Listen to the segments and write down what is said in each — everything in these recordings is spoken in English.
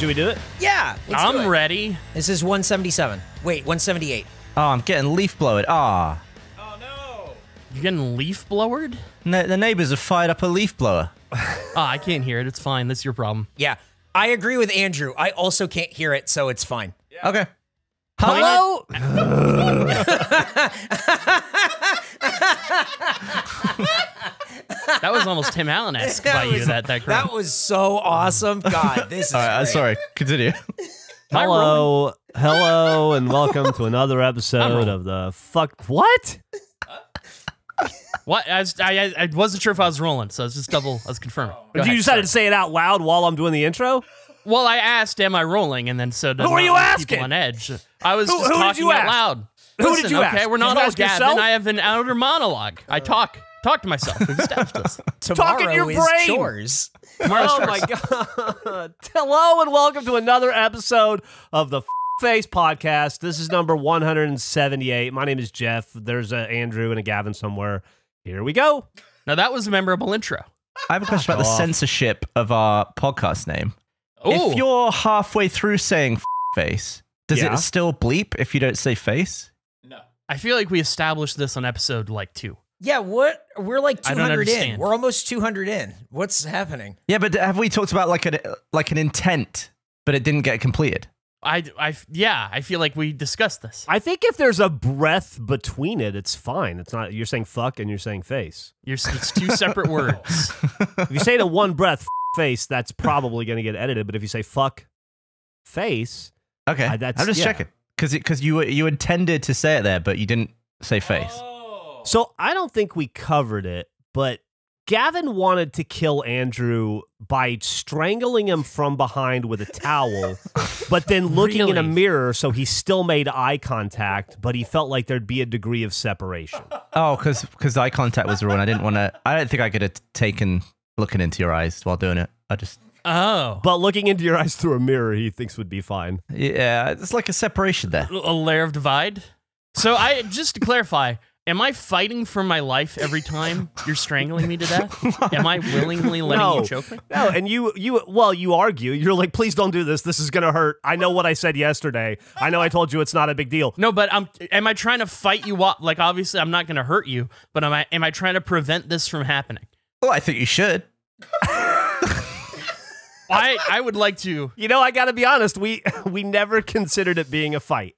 Should we do it? Yeah, let's I'm it. ready. This is 177. Wait, 178. Oh, I'm getting leaf blowered. Ah. Oh. oh, no. You're getting leaf blowered? Ne- the neighbors have fired up a leaf blower. Oh, I can't hear it. It's fine. That's your problem. Yeah, I agree with Andrew. I also can't hear it, so it's fine. Okay. Hello? That was almost Tim Allen esque by you. That that crowd. That was so awesome. God, this is All right, uh, great. sorry. Continue. Hello, hello, and welcome to another episode of the fuck. What? What? I, was, I, I I wasn't sure if I was rolling, so I was just double. I was confirming. Go you ahead, decided sorry. to say it out loud while I'm doing the intro? Well, I asked, "Am I rolling?" And then so to Who are you asking? On edge. I was Who- just who did talking you out ask? loud. Who did Listen, you okay, ask? we're not all ask Gavin. I have an outer monologue. I talk talk to myself. We've established this. Tomorrow Talk in your is brain. chores. Tomorrow's Oh chores. my god! Hello and welcome to another episode of the Face Podcast. This is number 178. My name is Geoff. There's a Andrew and a Gavin somewhere. Here we go. Now that was a memorable intro. I have a question about the censorship of our podcast name. Ooh. If you're halfway through saying face, does Yeah. it still bleep if you don't say face? No. I feel like we established this on episode like two. Yeah, what? We're like 200 in. We're almost 200 in. What's happening? Yeah, but have we talked about like an like an intent, but it didn't get completed? I, I, yeah, I feel like we discussed this. I think if there's a breath between it, it's fine. It's not. You're saying fuck and you're saying face. You're, it's two separate words. If you say it in one breath, face, that's probably going to get edited. But if you say fuck face, Okay, Uh, that's- I'm just yeah. checking because because you you intended to say it there, but you didn't say face. So I don't think we covered it, but Gavin wanted to kill Andrew by strangling him from behind with a towel, but then looking in a mirror so he still made eye contact, but he felt like there'd be a degree of separation. Oh, because because eye contact was the rule. and I didn't want to. I don't think I could have taken looking into your eyes while doing it. I just Oh, But looking into your eyes through a mirror, he thinks would be fine. yeah, it's like a separation there. a layer of divide. So I just to clarify, am I fighting for my life every time you're strangling me to death? Am I willingly letting No. you choke me? No, and you, you, well, you argue. You're like, please don't do this. This is gonna hurt. I know what I said yesterday. I know I told you it's not a big deal. No, but I'm. Am I trying to fight you up? Like obviously, I'm not going to hurt you, but am I? Am I trying to prevent this from happening? Well, I think you should. I I would like to. You know, I got to be honest. We we never considered it being a fight.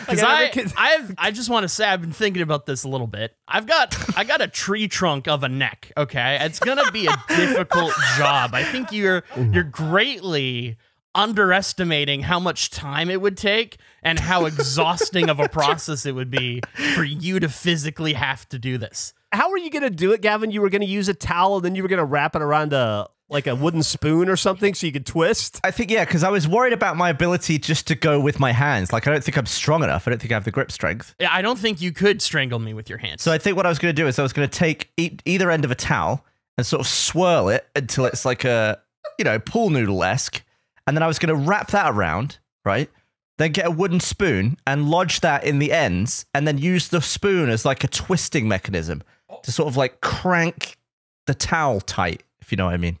Because Like, I I, I've, I just want to say I've been thinking about this a little bit. I've got, I got a tree trunk of a neck. Okay, it's gonna be a difficult job. I think you're, you're greatly underestimating how much time it would take and how exhausting of a process it would be for you to physically have to do this. How were you gonna do it, Gavin? You were gonna use a towel, then you were gonna wrap it around a like a wooden spoon or something, so you could twist. I think yeah, because I was worried about my ability just to go with my hands. Like I don't think I'm strong enough. I don't think I have the grip strength. Yeah, I don't think you could strangle me with your hands. So I think what I was going to do is I was going to take e- either end of a towel and sort of swirl it until it's like a you know pool noodle esque, and then I was going to wrap that around, right? Then get a wooden spoon and lodge that in the ends, and then use the spoon as like a twisting mechanism to sort of like crank the towel tight, if you know what I mean,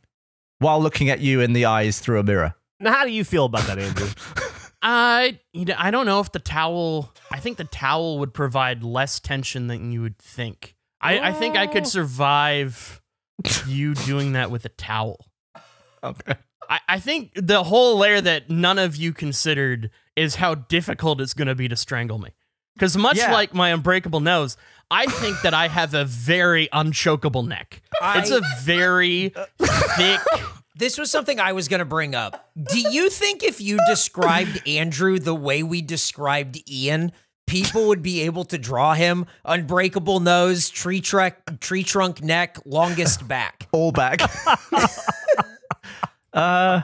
while looking at you in the eyes through a mirror. Now, how do you feel about that, Andrew? I you know, I don't know if the towel. I think the towel would provide less tension than you would think. I, I think I could oh. survive you doing that with a towel. Okay. I, I think the whole layer that none of you considered is how difficult it's going to be to strangle me. Because much Yeah. like my unbreakable nose, I think that I have a very unchokable neck. it's a very thick. This was something I was going to bring up. Do you think if you described Andrew the way we described Ian, people would be able to draw him unbreakable nose, tree trunk, tree trunk neck, longest back? all back. uh,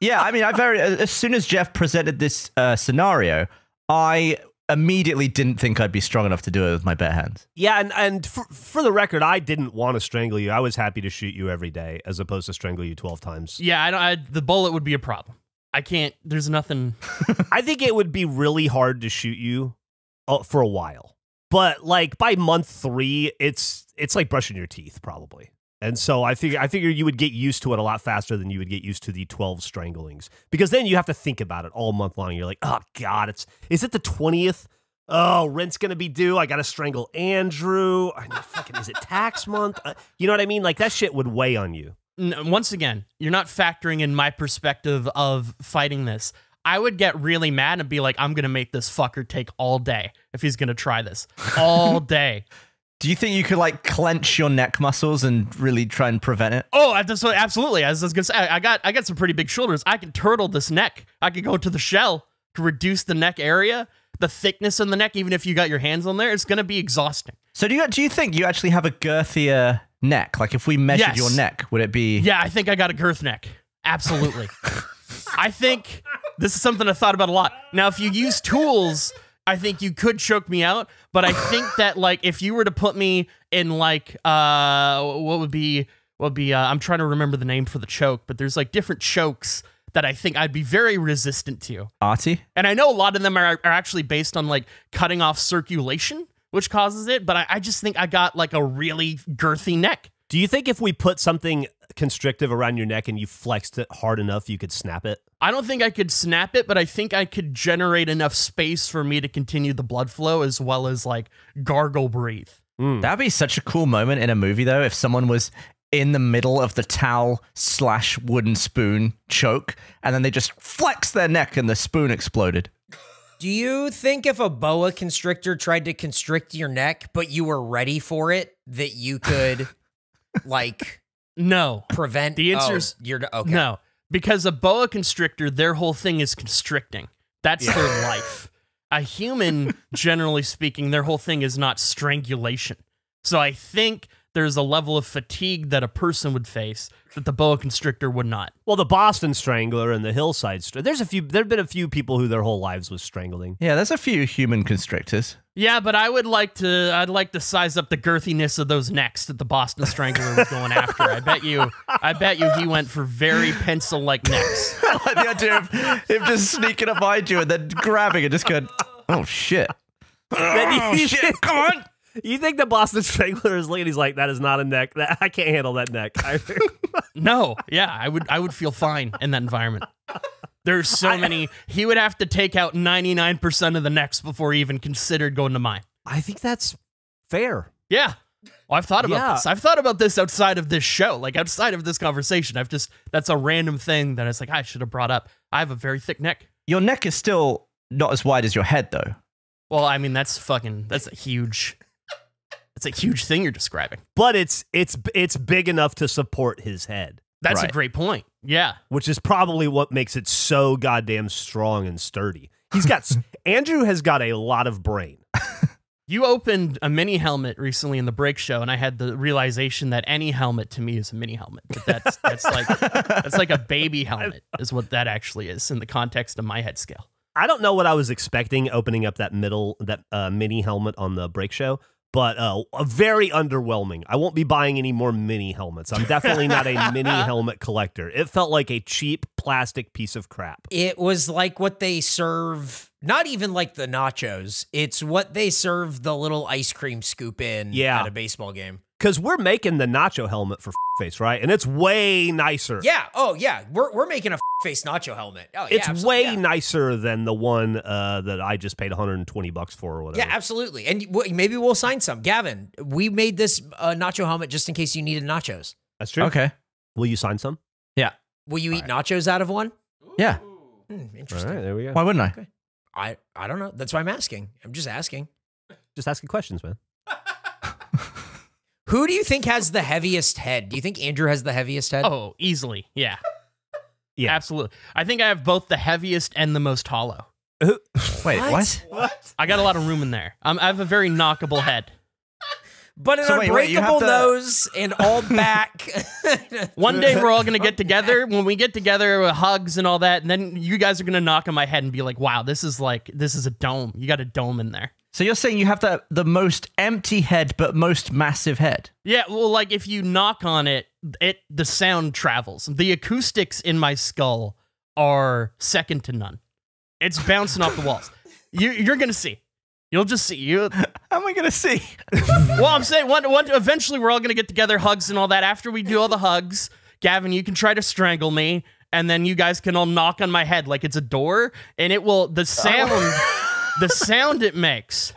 yeah, I mean, I very as soon as Geoff presented this uh, scenario, I immediately didn't think I'd be strong enough to do it with my bare hands. yeah, and and for, for the record, I didn't want to strangle you. I was happy to shoot you every day, as opposed to strangle you twelve times. Yeah, I don't. I, the bullet would be a problem. I can't. There's nothing. I think it would be really hard to shoot you uh, for a while, but like by month three, it's it's like brushing your teeth, probably. And so I figure I figure you would get used to it a lot faster than you would get used to the 12 stranglings. Because then you have to think about it all month long. You're like, "Oh god, it's is it the 20th? Oh, rent's going to be due. I got to strangle Andrew. I mean, fucking is it tax month? Uh, you know what I mean? Like that shit would weigh on you. Once again, you're not factoring in my perspective of fighting this. I would get really mad and be like, I'm gonna make this fucker take all day if he's gonna try this all day. Do you think you could like clench your neck muscles and really try and prevent it? Oh, I just absolutely. I was gonna say, I got I got some pretty big shoulders. I can turtle this neck. I could go to the shell to reduce the neck area, the thickness in the neck. Even if you got your hands on there, it's gonna be exhausting. So do you do you think you actually have a girthier neck? Like if we measured Yes. your neck, would it be? Yeah, I think I got a girth neck. Absolutely. I think this is something I thought about a lot. Now, if you use tools, I think you could choke me out. But I think that like if you were to put me in like uh what would be what would be uh, I'm trying to remember the name for the choke, but there's like different chokes that I think I'd be very resistant to. Arty? And I know a lot of them are, are actually based on like cutting off circulation, which causes it. But I, I just think I got like a really girthy neck. Do you think if we put something constrictive around your neck and you flexed it hard enough, you could snap it? I don't think I could snap it, but I think I could generate enough space for me to continue the blood flow as well as like gargle breathe. Hmm. That'd be such a cool moment in a movie, though, if someone was in the middle of the towel slash wooden spoon choke, and then they just flexed their neck and the spoon exploded. Do you think if a boa constrictor tried to constrict your neck, but you were ready for it, that you could like No, prevent? The answer oh, is you're okay. no, because a boa constrictor, their whole thing is constricting. That's their life. A human, generally speaking, their whole thing is not strangulation. So I think there's a level of fatigue that a person would face that the boa constrictor would not. Well, the Boston Strangler and the Hillside Strangler. There's a few. There've been a few people who their whole lives was strangling. Yeah, there's a few human constrictors. Yeah, but I would like to. I'd like to size up the girthiness of those necks that the Boston Strangler was going after. I bet you. I bet you he went for very pencil-like necks. Like the idea of him just sneaking up behind you and then grabbing and just going, oh shit. Then you, oh, shit, come on. You think the Boston Strangler is looking? He's like, that is not a neck. That I can't handle that neck. I, No, yeah, I would. I would feel fine in that environment. There's so many. He would have to take out 99% of the necks before he even considered going to mine. I think that's fair. Yeah. Well, I've thought about Yeah. this. I've thought about this outside of this show, like outside of this conversation. I've just that's a random thing that I was like, I should have brought up. I have a very thick neck. Your neck is still not as wide as your head, though. Well, I mean, that's fucking that's a huge that's a huge thing you're describing. But it's it's it's big enough to support his head, That's a great point. Yeah. which is probably what makes it so goddamn strong and sturdy. He's got Andrew has got a lot of brain. You opened a mini helmet recently in the break show, and I had the realization that any helmet to me is a mini helmet. But that's that's like that's like a baby helmet, is what that actually is in the context of my head scale. I don't know what I was expecting opening up that middle that uh, mini helmet on the break show, but uh, a very underwhelming. I won't be buying any more mini helmets. I'm definitely not a mini helmet collector. It felt like a cheap plastic piece of crap. It was like what they serve, not even like the nachos. It's what they serve the little ice cream scoop in Yeah. at a baseball game. Because we're making the nacho helmet for face, right? And it's way nicer. Yeah. Oh, yeah. We're, we're making a face nacho helmet. Oh, yeah. It's absolutely. way yeah. nicer than the one uh, that I just paid 120 bucks for or whatever. Yeah, absolutely. And w- maybe we'll sign some. Gavin, we made this uh, nacho helmet just in case you needed nachos. That's true. Okay. Will you sign some? Yeah. Will you eat nachos out of one? Yeah. Hmm, interesting. right, there we go. Why wouldn't I? I, I don't know. That's why I'm asking. I'm just asking. Just asking questions, man. Who do you think has the heaviest head? Do you think Andrew has the heaviest head? Oh, easily, yeah, Yeah. absolutely. I think I have both the heaviest and the most hollow. Wait, what? What? I got a lot of room in there. Um, I have a very knockable head. But an So wait, wait, you unbreakable have to- nose and all back. One day we're all gonna get together. When we get together, with hugs and all that, and then you guys are gonna knock on my head and be like, "Wow, this is like this is a dome. You got a dome in there." So you're saying you have the the most empty head but most massive head? Yeah, well, like if you knock on it, it the sound travels. The acoustics in my skull are second to none. It's bouncing off the walls. You, you're gonna see. You'll just see you. How am I gonna see? well, I'm saying one, one. Eventually, we're all gonna get together, hugs and all that. After we do all the hugs, Gavin, you can try to strangle me, and then you guys can all knock on my head like it's a door, and it will. The oh. sound, the sound it makes.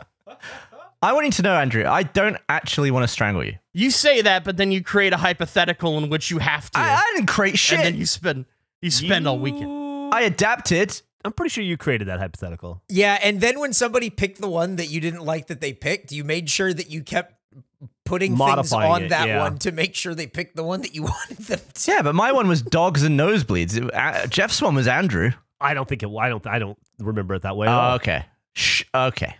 I want you to know, Andrew. I don't actually want to strangle you. You say that, but then you create a hypothetical in which you have to, I, I didn't create shit. and then you spend you spend all weekend. You- I adapted. I'm pretty sure you created that hypothetical. Yeah, and then when somebody picked the one that you didn't like that they picked, you made sure that you kept putting things on it, that yeah. one to make sure they picked the one that you wanted them to. Yeah, but my one was dogs and nosebleeds. It- uh, Geoff's one was Andrew. I don't think it. I don't. I don't remember it that way. at. Oh, okay. Shh. Okay.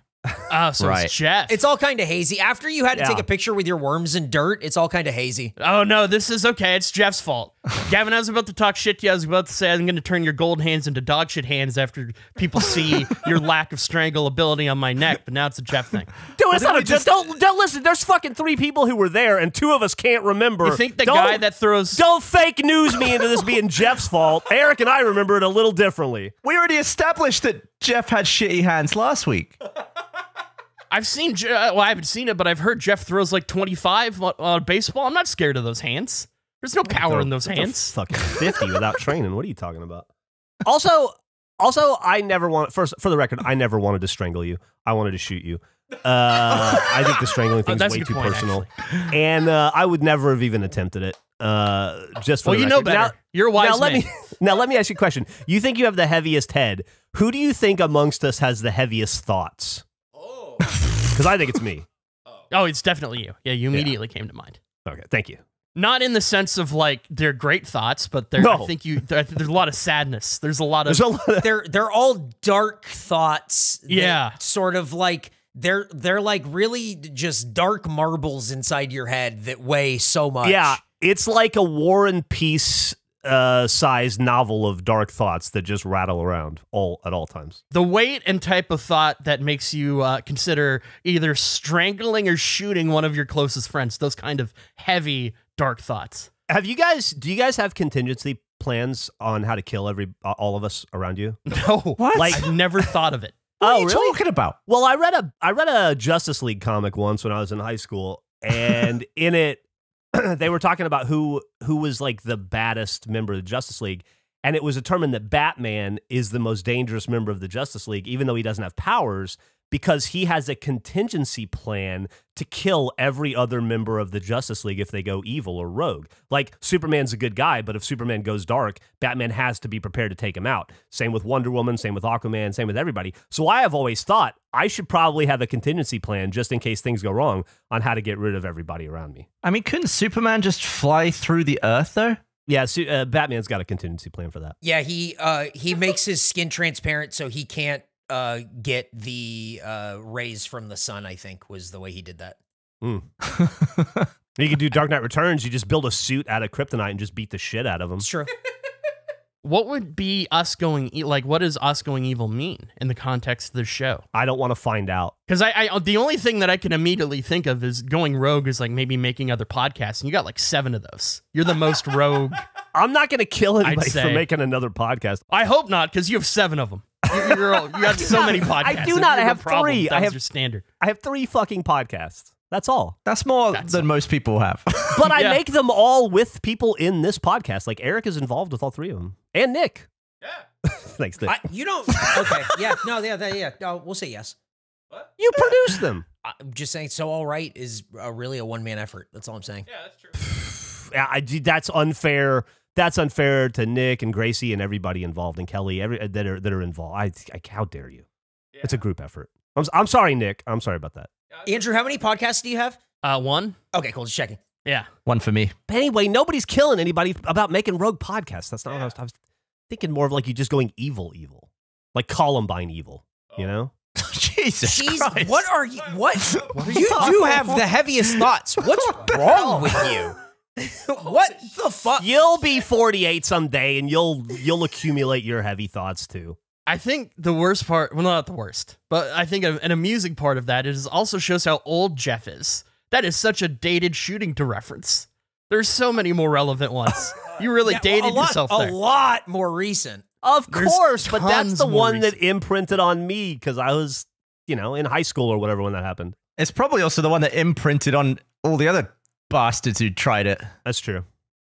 Oh, so Right. it's Geoff. It's all kind of hazy. After you had to Yeah. take a picture with your worms and dirt, it's all kind of hazy. Oh no, this is okay. It's Geoff's fault. Gavin, I was about to talk shit to you. I was about to say I'm going to turn your gold hands into dog shit hands after people see your lack of strangle ability on my neck. But now it's a Geoff thing. Dude, it's not a we just, don't don't listen. There's fucking three people who were there, and two of us can't remember. You think the Don't- guy that throws? don't fake news me into this being Geoff's fault. Eric and I remember it a little differently. We already established that Geoff had shitty hands last week. I've seen. Je- uh, Well, I haven't seen it, but I've heard Geoff throws like 25 on on baseball. I'm not scared of those hands. There's no power in those hands. Fucking fifty without training. What are you talking about? Also, also, I never want. First, for the record, I never wanted to strangle you. I wanted to shoot you. Uh, I think the strangling Oh, thing's that's way too point, personal, and uh, I would never have even attempted it. Uh, just for Well, the you know better. Now- You're a wise now let man. me now let me ask you a question. You think you have the heaviest head? Who do you think amongst us has the heaviest thoughts? Because I think it's me. Oh, it's definitely you. Yeah, you immediately came to mind. Okay, thank you. Not in the sense of like they're great thoughts, but they're, I think you. I think There's a lot of sadness. There's a lot of There's a lot of They're they're all dark thoughts. Yeah. sort of like they're they're like really just dark marbles inside your head that weigh so much. Yeah, it's like a War and Peace uh, size novel of dark thoughts that just rattle around all at all times. the weight and type of thought that makes you uh, consider either strangling or shooting one of your closest friends. Those kind of heavy, dark thoughts. Have you guys? Do you guys have contingency plans on how to kill every uh, all of us around you? No, What? Like- I've never thought of it. What Oh, are you really? talking about? Well, I read a I read a Justice League comic once when I was in high school, and in it they were talking about who who was like the baddest member of the Justice League, and it was determined that Batman is the most dangerous member of the Justice League, even though he doesn't have powers, because he has a contingency plan to kill every other member of the Justice League if they go evil or rogue. Like Superman's a good guy, but if Superman goes dark, Batman has to be prepared to take him out. Same with Wonder Woman, same with Aquaman, same with everybody. So I have always thought I should probably have a contingency plan just in case things go wrong on how to get rid of everybody around me. I mean, couldn't Superman just fly through the earth though? Yeah, Su- uh, Batman's got a contingency plan for that. Yeah, he uh he makes his skin transparent so he can't uh get the uh rays from the sun, I think was the way he did that. You could do Dark Knight Returns. You just build a suit out of kryptonite and just beat the shit out of them. It's true. What would be us going e- like? What does us going evil mean in the context of the show? I don't want to find out. Because I, I, the only thing that I can immediately think of is going rogue is like maybe making other podcasts, and you got like seven of those. You're the most rogue. I'm not going to kill anybody for making another podcast. I hope not, because you have seven of them. You, you're you got so many podcasts. I do not. I have problem, three. I That was have- your standard. I have three fucking podcasts. That's all. That's more That's than most people have. But I Yeah. make them all with people in this podcast. Like Eric is involved with all three of them, and Nick. Yeah. Thanks, Nick. I, you don't Okay. Yeah, no, yeah, that, yeah. Uh, we'll say yes. What? You produce them. I'm just saying so all right is uh, really a one man effort. That's all I'm saying. Yeah, that's true. I, that's unfair. That's unfair to Nick and Gracie and everybody involved and Kelly every uh, that are that are involved. I, I how dare you? It's a group effort. I'm, s- I'm sorry, Nick. I'm sorry about that. Andrew, how many podcasts do you have? Uh, one. Okay, cool. Just checking. Yeah. One for me. But anyway, nobody's killing anybody about making rogue podcasts. That's not what I was, I was thinking. More of like you just going evil, evil, like Columbine evil. You know? Jesus Jeez, Christ. what are you? What? you do have the heaviest thoughts. What's wrong with you? what the fuck? You'll be 48 someday, and you'll you'll accumulate your heavy thoughts too. I think the worst part, well, not the worst, but I think an amusing part of that is also shows how old Geoff is. That is such a dated shooting to reference. There's so many more relevant ones. You really Yeah, dated a lot, yourself a lot more recent. Of There's course, but that's the more one that imprinted on me because I was you know, in high school or whatever when that happened. It's probably also the one that imprinted on all the other bastards who tried it. That's true.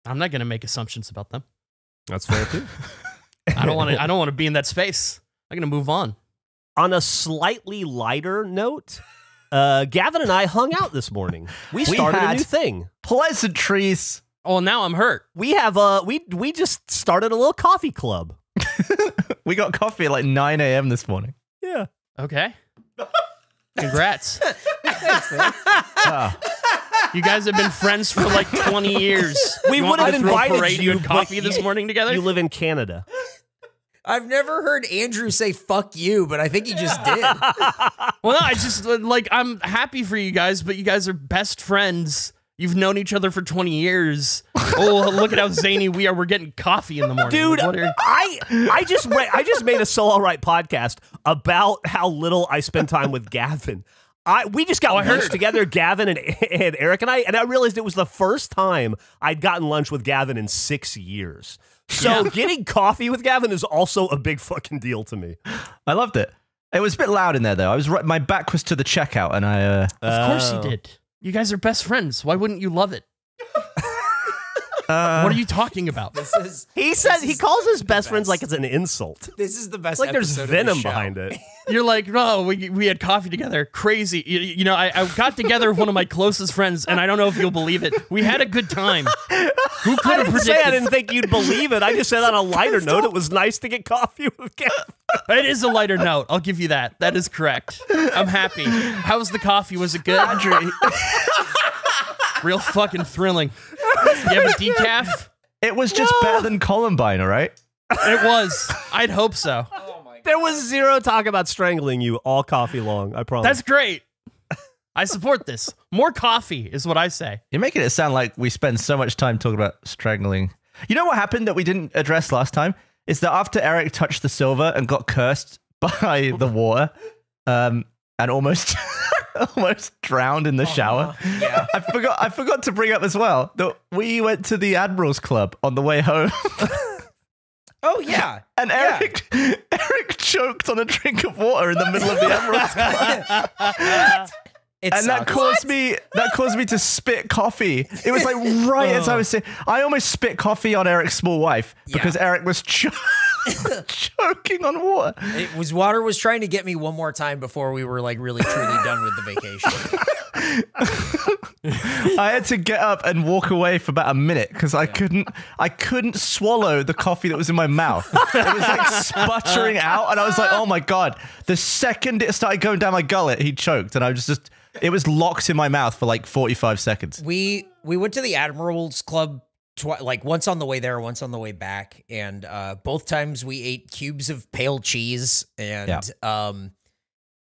I'm not gonna make assumptions about them. That's fair too. I don't want to. I don't want to be in that space. I'm gonna move on. On a slightly lighter note, uh, Gavin and I hung out this morning. We We started a new thing. Pleasantries. Oh, now I'm hurt. We have uh we we just started a little coffee club. We got coffee at like 9 a.m. this morning. Yeah. Okay. Congrats. Ah, You guys have been friends for like 20 years. We want would have to throw invited parade you, and coffee you- this morning together. You live in Canada. I've never heard Andrew say "fuck you," but I think he just did. well, no, I just uh, like I'm happy for you guys, but you guys are best friends. You've known each other for 20 years. Oh, look at how zany we are. We're getting coffee in the morning. Dude, What are- I I just I just made a so all right podcast about how little I spend time with Gavin. I we just got Oh, lunch heard. together, Gavin and, and Eric and I, and I realized it was the first time I'd gotten lunch with Gavin in six years. So getting coffee with Gavin is also a big fucking deal to me. I loved it. It was a bit loud in there though. I was right, my back was to the checkout, and I. Uh, of course Oh. you did. You guys are best friends. Why wouldn't you love it? uh, What are you talking about? This is He says he calls his the best friends like it's an insult. this is the best. It's like there's episode of the venom behind it. You're like, no, we, we had coffee together. Crazy. You, you know, I, I got together with one of my closest friends, and I don't know if you'll believe it. We had a good time. Who could have didn't say I predicted? didn't think you'd believe it. I just said on a lighter note, it was nice to get coffee with Gavin. It is a lighter note. I'll give you that. That is correct. I'm happy. How was the coffee? Was it good? Andrew, Real fucking thrilling. You have a decaf? it was just better than Columbine, all right? It was. I'd hope so. There was zero talk about strangling you all coffee long. I promise. That's great. I support this. More coffee is what I say. You're making it sound like we spend so much time talking about strangling. You know what happened that we didn't address last time? Is that after Eric touched the silver and got cursed by the water, um, and almost almost drowned in the oh, shower. Yeah. I forgot I forgot to bring up as well that we went to the Admirals Club on the way home. Oh yeah. And Yeah. Eric Eric choked on a drink of water in the middle of the Admirals Club. It and that sucks. caused me that caused me to spit coffee. It was like right as I oh. was saying, I almost spit coffee on Eric's small wife because Eric was cho- choking on water. It was water was trying to get me one more time before we were like really truly done with the vacation. I had to get up and walk away for about a minute because I couldn't I couldn't swallow the coffee that was in my mouth. It was like sputtering out, and I was like, "Oh my god!" The second it started going down my gullet, he choked, and I was just it was locked in my mouth for like forty five seconds. we we went to the Admirals Club twi- like once on the way there, once on the way back, and uh, both times we ate cubes of pale cheese. And um,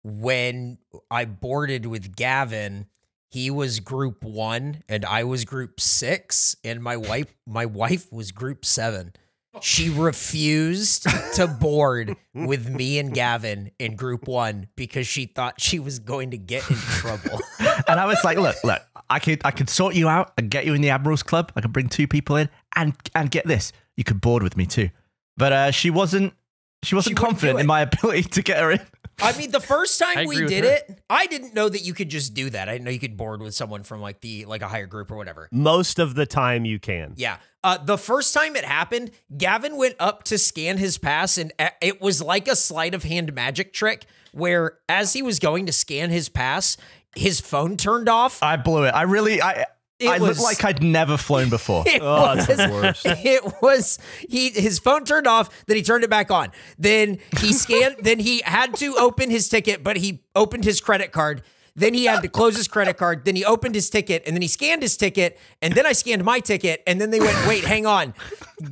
when I boarded with Gavin, he was Group One, and I was Group Six, and my wife my wife was Group Seven. She refused to board with me and Gavin in Group One because she thought she was going to get in trouble. And I was like, "Look, look, I could I could sort you out and get you in the Admirals Club. I could bring two people in, and and get this, you could board with me too." But uh, she wasn't she wasn't She confident in my ability to get her in. I mean, the first time we did it, I didn't know that you could just do that. I didn't know you could board with someone from like the like a higher group or whatever. Most of the time you can. Yeah. Uh, the first time it happened, Gavin went up to scan his pass, and it was like a sleight of hand magic trick where, as he was going to scan his pass, his phone turned off. I blew it. I really I It I was- looked like I'd never flown before. It Oh, was, that's the worst. It was he his phone turned off, then he turned it back on. Then he scanned then he had to open his ticket, but he opened his credit card. Then he had to close his credit card. Then he opened his ticket and then he scanned his ticket. And then I scanned my ticket. And then they went, wait, hang on.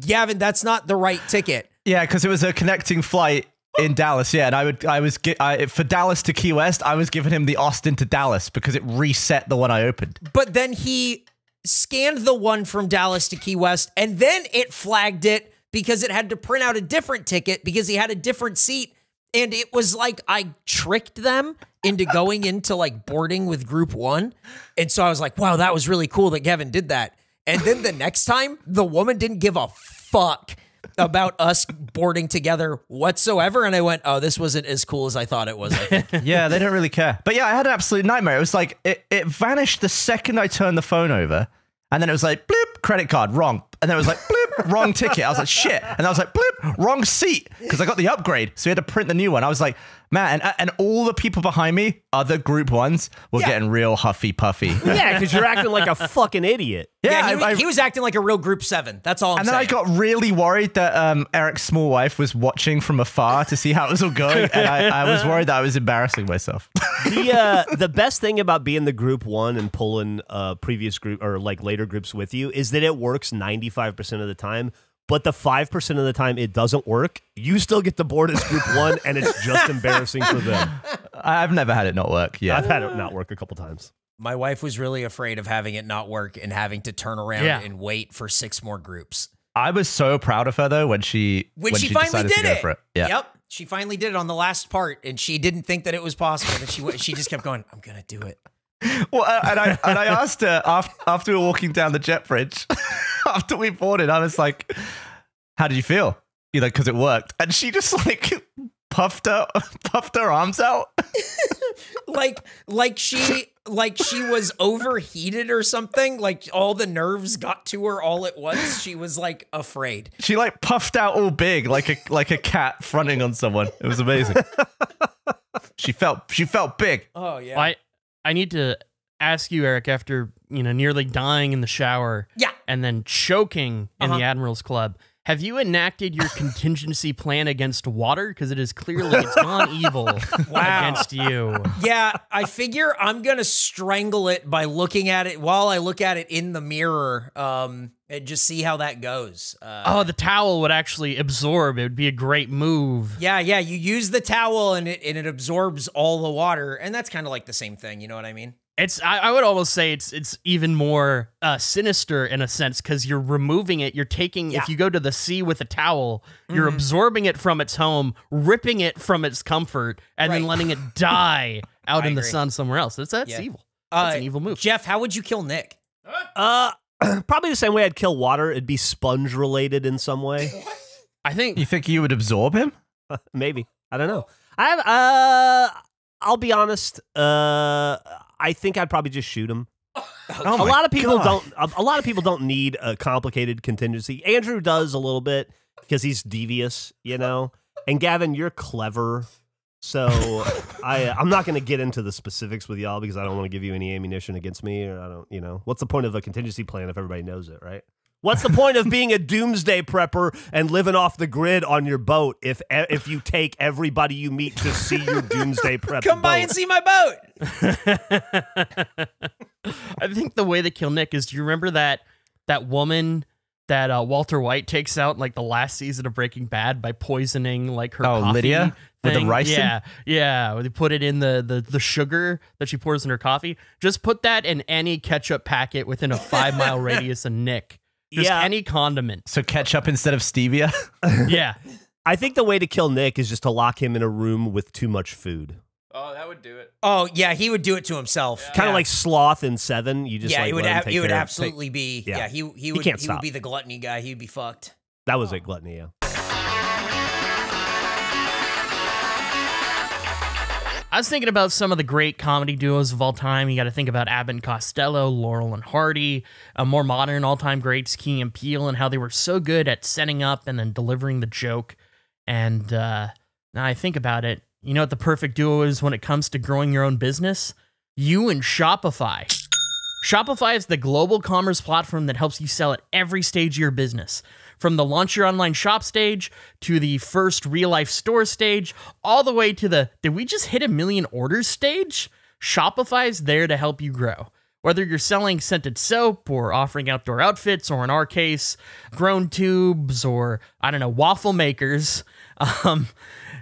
Gavin, that's not the right ticket. Yeah, because it was a connecting flight in Dallas. Yeah, and I would, I was I, for Dallas to Key West. I was giving him the Austin to Dallas because it reset the one I opened. But then he scanned the one from Dallas to Key West, and then it flagged it because it had to print out a different ticket because he had a different seat. And it was like I tricked them into going into like boarding with group one. And so I was like, wow, that was really cool that Gavin did that. And then the next time, the woman didn't give a fuck about us boarding together whatsoever. And I went, oh, this wasn't as cool as I thought it was. Yeah, they don't really care. But yeah, I had an absolute nightmare. It was like it, it vanished the second I turned the phone over, and then it was like bloop, credit card wrong, and then it was like bloop, wrong ticket. I was like shit, and I was like bloop, wrong seat because I got the upgrade, so we had to print the new one. I was like, man, and and all the people behind me, other group ones, were Yeah. getting real huffy puffy. Yeah, because you're acting like a fucking idiot. Yeah, he, I- I- he was acting like a real group seven. That's all I'm and then. I got really worried that um, Eric's small wife was watching from afar to see how it was all going, and I, I was worried that I was embarrassing myself. the uh, the best thing about being the group one and pulling uh, previous group or like later groups with you is that it works 95% of the time but the 5% of the time it doesn't work you still get the board as group one and it's just embarrassing for them I've never had it not work. Yeah, i've had it not work a couple times My wife was really afraid of having it not work and having to turn around Yeah. and wait for six more groups. I was so proud of her though when she When, she, finally did it. it. Yeah. Yep. She finally did it on the last part, and she didn't think that it was possible. And she she just kept going. I'm gonna do it. Well, uh, and I and I asked her after, after we were walking down the jet bridge, after we boarded, I was like, "How did you feel?" You know, because it worked, and she just like puffed her puffed her arms out. Like like she like she was overheated or something. Like all the nerves got to her all at once. She was like afraid. She like puffed out all big, like a like a cat fronting on someone. It was amazing. she felt she felt big. Oh yeah. I I need to ask you, Eric, after you know nearly dying in the shower Yeah. and then choking in Uh-huh. the Admiral's Club. Have you enacted your contingency plan against water? Because it is clearly it's gone evil Wow. against you. Yeah, I figure I'm gonna strangle it by looking at it while I look at it in the mirror, um, and just see how that goes. Uh, Oh, the towel would actually absorb. It would be a great move. yeah, yeah. You use the towel and it and it absorbs all the water, and that's kind of like the same thing. You know what I mean? It's I, I would almost say it's it's even more uh, sinister in a sense because you're removing it. You're taking Yeah. if you go to the sea with a towel, you're Mhm. absorbing it from its home, ripping it from its comfort, and then letting it die out I in the sun somewhere else. That's that's Yeah. evil. That's Uh, an evil move. Geoff, how would you kill Nick? uh probably the same way i'd kill water it'd be sponge related in some way I think You think you would absorb him? maybe i don't know i have uh i'll be honest uh i think i'd probably just shoot him. Oh a lot of people God. don't a, a lot of people don't need a complicated contingency. Andrew does a little bit because he's devious you know? And gavin you're clever. So i uh, i'm not going to get into the specifics with y'all because i don't want to give you any ammunition against me or i don't you know? What's the point of a contingency plan if everybody knows it right What's the point of being a doomsday prepper and living off the grid on your boat if e, if you take everybody you meet to see your doomsday prep? Come by and see my boat. I think the way to kill Nick is. Do you remember that that woman that uh, Walter White takes out like the last season of Breaking Bad by poisoning like her Oh, coffee Lydia? With the ricin. Yeah, yeah. They put it in the, the the sugar that she pours in her coffee. Just put that in any ketchup packet within a five mile radius of Nick. Just Yeah. any condiment. So ketchup instead of stevia? Yeah. I think the way to kill Nick is just to lock him in a room with too much food. Oh, that would do it. Oh yeah, he would do it to himself. Kind of Yeah. like Sloth in Seven. You just yeah, like he would. let him ab- take he would care of- absolutely be. Yeah. Yeah, he he would. can't he would be the gluttony guy. He'd be fucked. that was it, gluttony. Yeah. I was thinking about some of the great comedy duos of all time. You got to think about Abbott and Costello, Laurel and Hardy, uh, more modern all-time greats, Key and Peele, and how they were so good at setting up and then delivering the joke. And uh, now I think about it, you know what the perfect duo is when it comes to growing your own business? You and Shopify. Shopify is the global commerce platform that helps you sell at every stage of your business. From the launch your online shop stage to the first real life store stage, all the way to the did we just hit a million orders stage? Shopify is there to help you grow. Whether you're selling scented soap or offering outdoor outfits, or in our case, grown tubes or I don't know, waffle makers, um,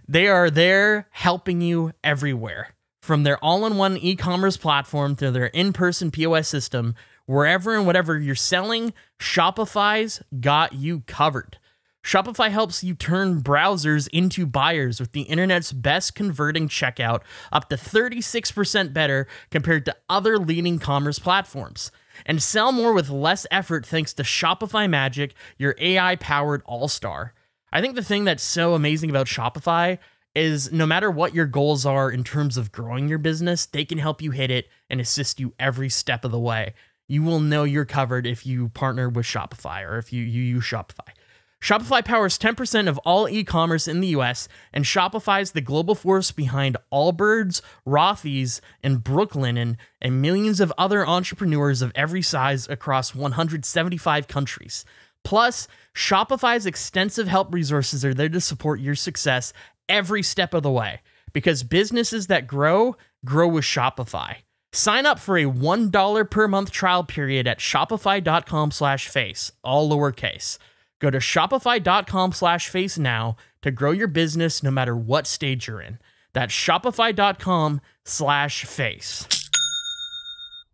they are there helping you everywhere. From their all in one e commerce platform to their in person POS system, wherever and whatever you're selling, Shopify's got you covered. Shopify helps you turn browsers into buyers with the internet's best converting checkout, up to 36% better compared to other leading commerce platforms. and sell more with less effort thanks to Shopify Magic, your AI powered all star. I think the thing that's so amazing about Shopify is no matter what your goals are in terms of growing your business, they can help you hit it and assist you every step of the way. You will know you're covered if you partner with Shopify or if you, you use Shopify. Shopify powers 10% of all e commerce in the US, and Shopify is the global force behind Allbirds, Rothy's, and Brooklinen, and millions of other entrepreneurs of every size across 175 countries. Plus, Shopify's extensive help resources are there to support your success every step of the way because businesses that grow, grow with Shopify. Sign up for a $1 per month trial period at shopify.com slash face, all lowercase. Go to shopify.com slash face now to grow your business no matter what stage you're in. That's shopify.com slash face.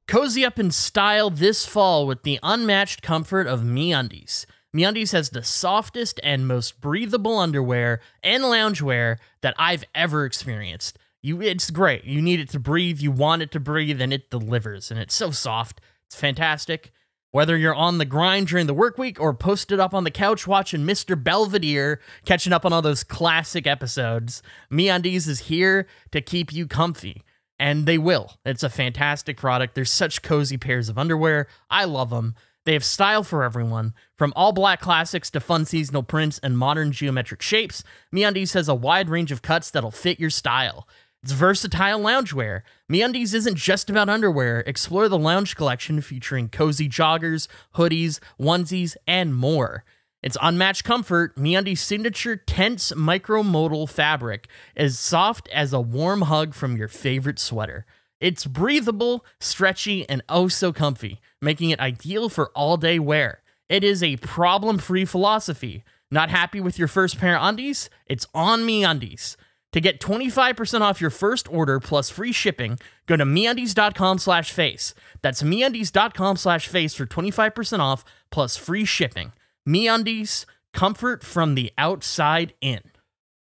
Cozy up in style this fall with the unmatched comfort of MeUndies. MeUndies has the softest and most breathable underwear and loungewear that I've ever experienced. You, it's great. You need it to breathe. You want it to breathe, and it delivers. And it's so soft. It's fantastic. Whether you're on the grind during the work week or posted up on the couch watching Mr. Belvedere, catching up on all those classic episodes, MeUndies is here to keep you comfy. And they will. It's a fantastic product. There's such cozy pairs of underwear. I love them. They have style for everyone, from all black classics to fun seasonal prints and modern geometric shapes. MeUndies has a wide range of cuts that'll fit your style. It's versatile loungewear. MeUndies isn't just about underwear. Explore the lounge collection featuring cozy joggers, hoodies, onesies, and more. Its unmatched comfort, MeUndies' signature tense micromodal fabric is soft as a warm hug from your favorite sweater. It's breathable, stretchy, and oh so comfy, making it ideal for all-day wear. It is a problem-free philosophy. Not happy with your first pair of undies? It's on MeUndies. To get 25% off your first order plus free shipping, go to MeUndies.com slash face. That's MeUndies.com slash face for 25% off plus free shipping. MeUndies, comfort from the outside in.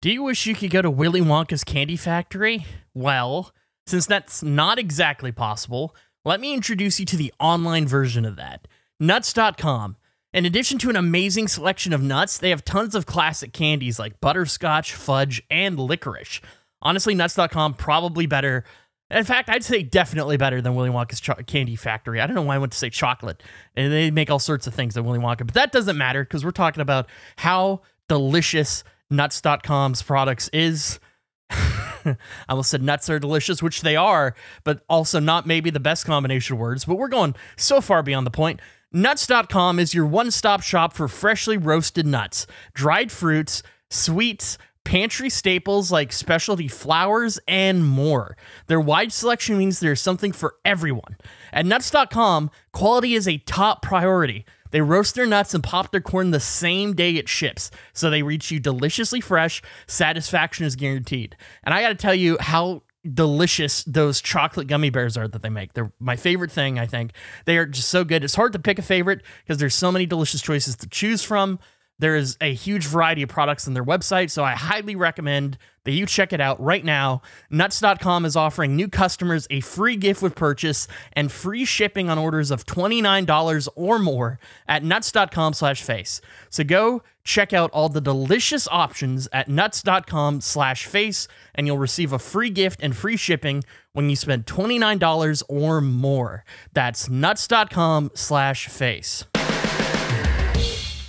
Do you wish you could go to Willy Wonka's candy factory? Well, since that's not exactly possible, let me introduce you to the online version of that. Nuts.com. In addition to an amazing selection of nuts, they have tons of classic candies like butterscotch, fudge, and licorice. Honestly, nuts.com probably better. In fact, I'd say definitely better than Willy Wonka's Candy Factory. I don't know why I went to say chocolate. And they make all sorts of things at Willy Wonka, but that doesn't matter because we're talking about how delicious nuts.com's products is. I almost said nuts are delicious, which they are, but also not maybe the best combination of words. But we're going so far beyond the point. Nuts.com is your one stop shop for freshly roasted nuts, dried fruits, sweets, pantry staples like specialty flours, and more. Their wide selection means there's something for everyone. At Nuts.com, quality is a top priority. They roast their nuts and pop their corn the same day it ships, so they reach you deliciously fresh. Satisfaction is guaranteed. And I got to tell you how delicious those chocolate gummy bears are that they make. They're my favorite thing, I think. They are just so good. It's hard to pick a favorite because there's so many delicious choices to choose from. There is a huge variety of products on their website, so I highly recommend that you check it out right now. Nuts.com is offering new customers a free gift with purchase and free shipping on orders of $29 or more at nuts.com slash face. So go check out all the delicious options at nuts.com slash face, and you'll receive a free gift and free shipping when you spend $29 or more. That's nuts.com slash face.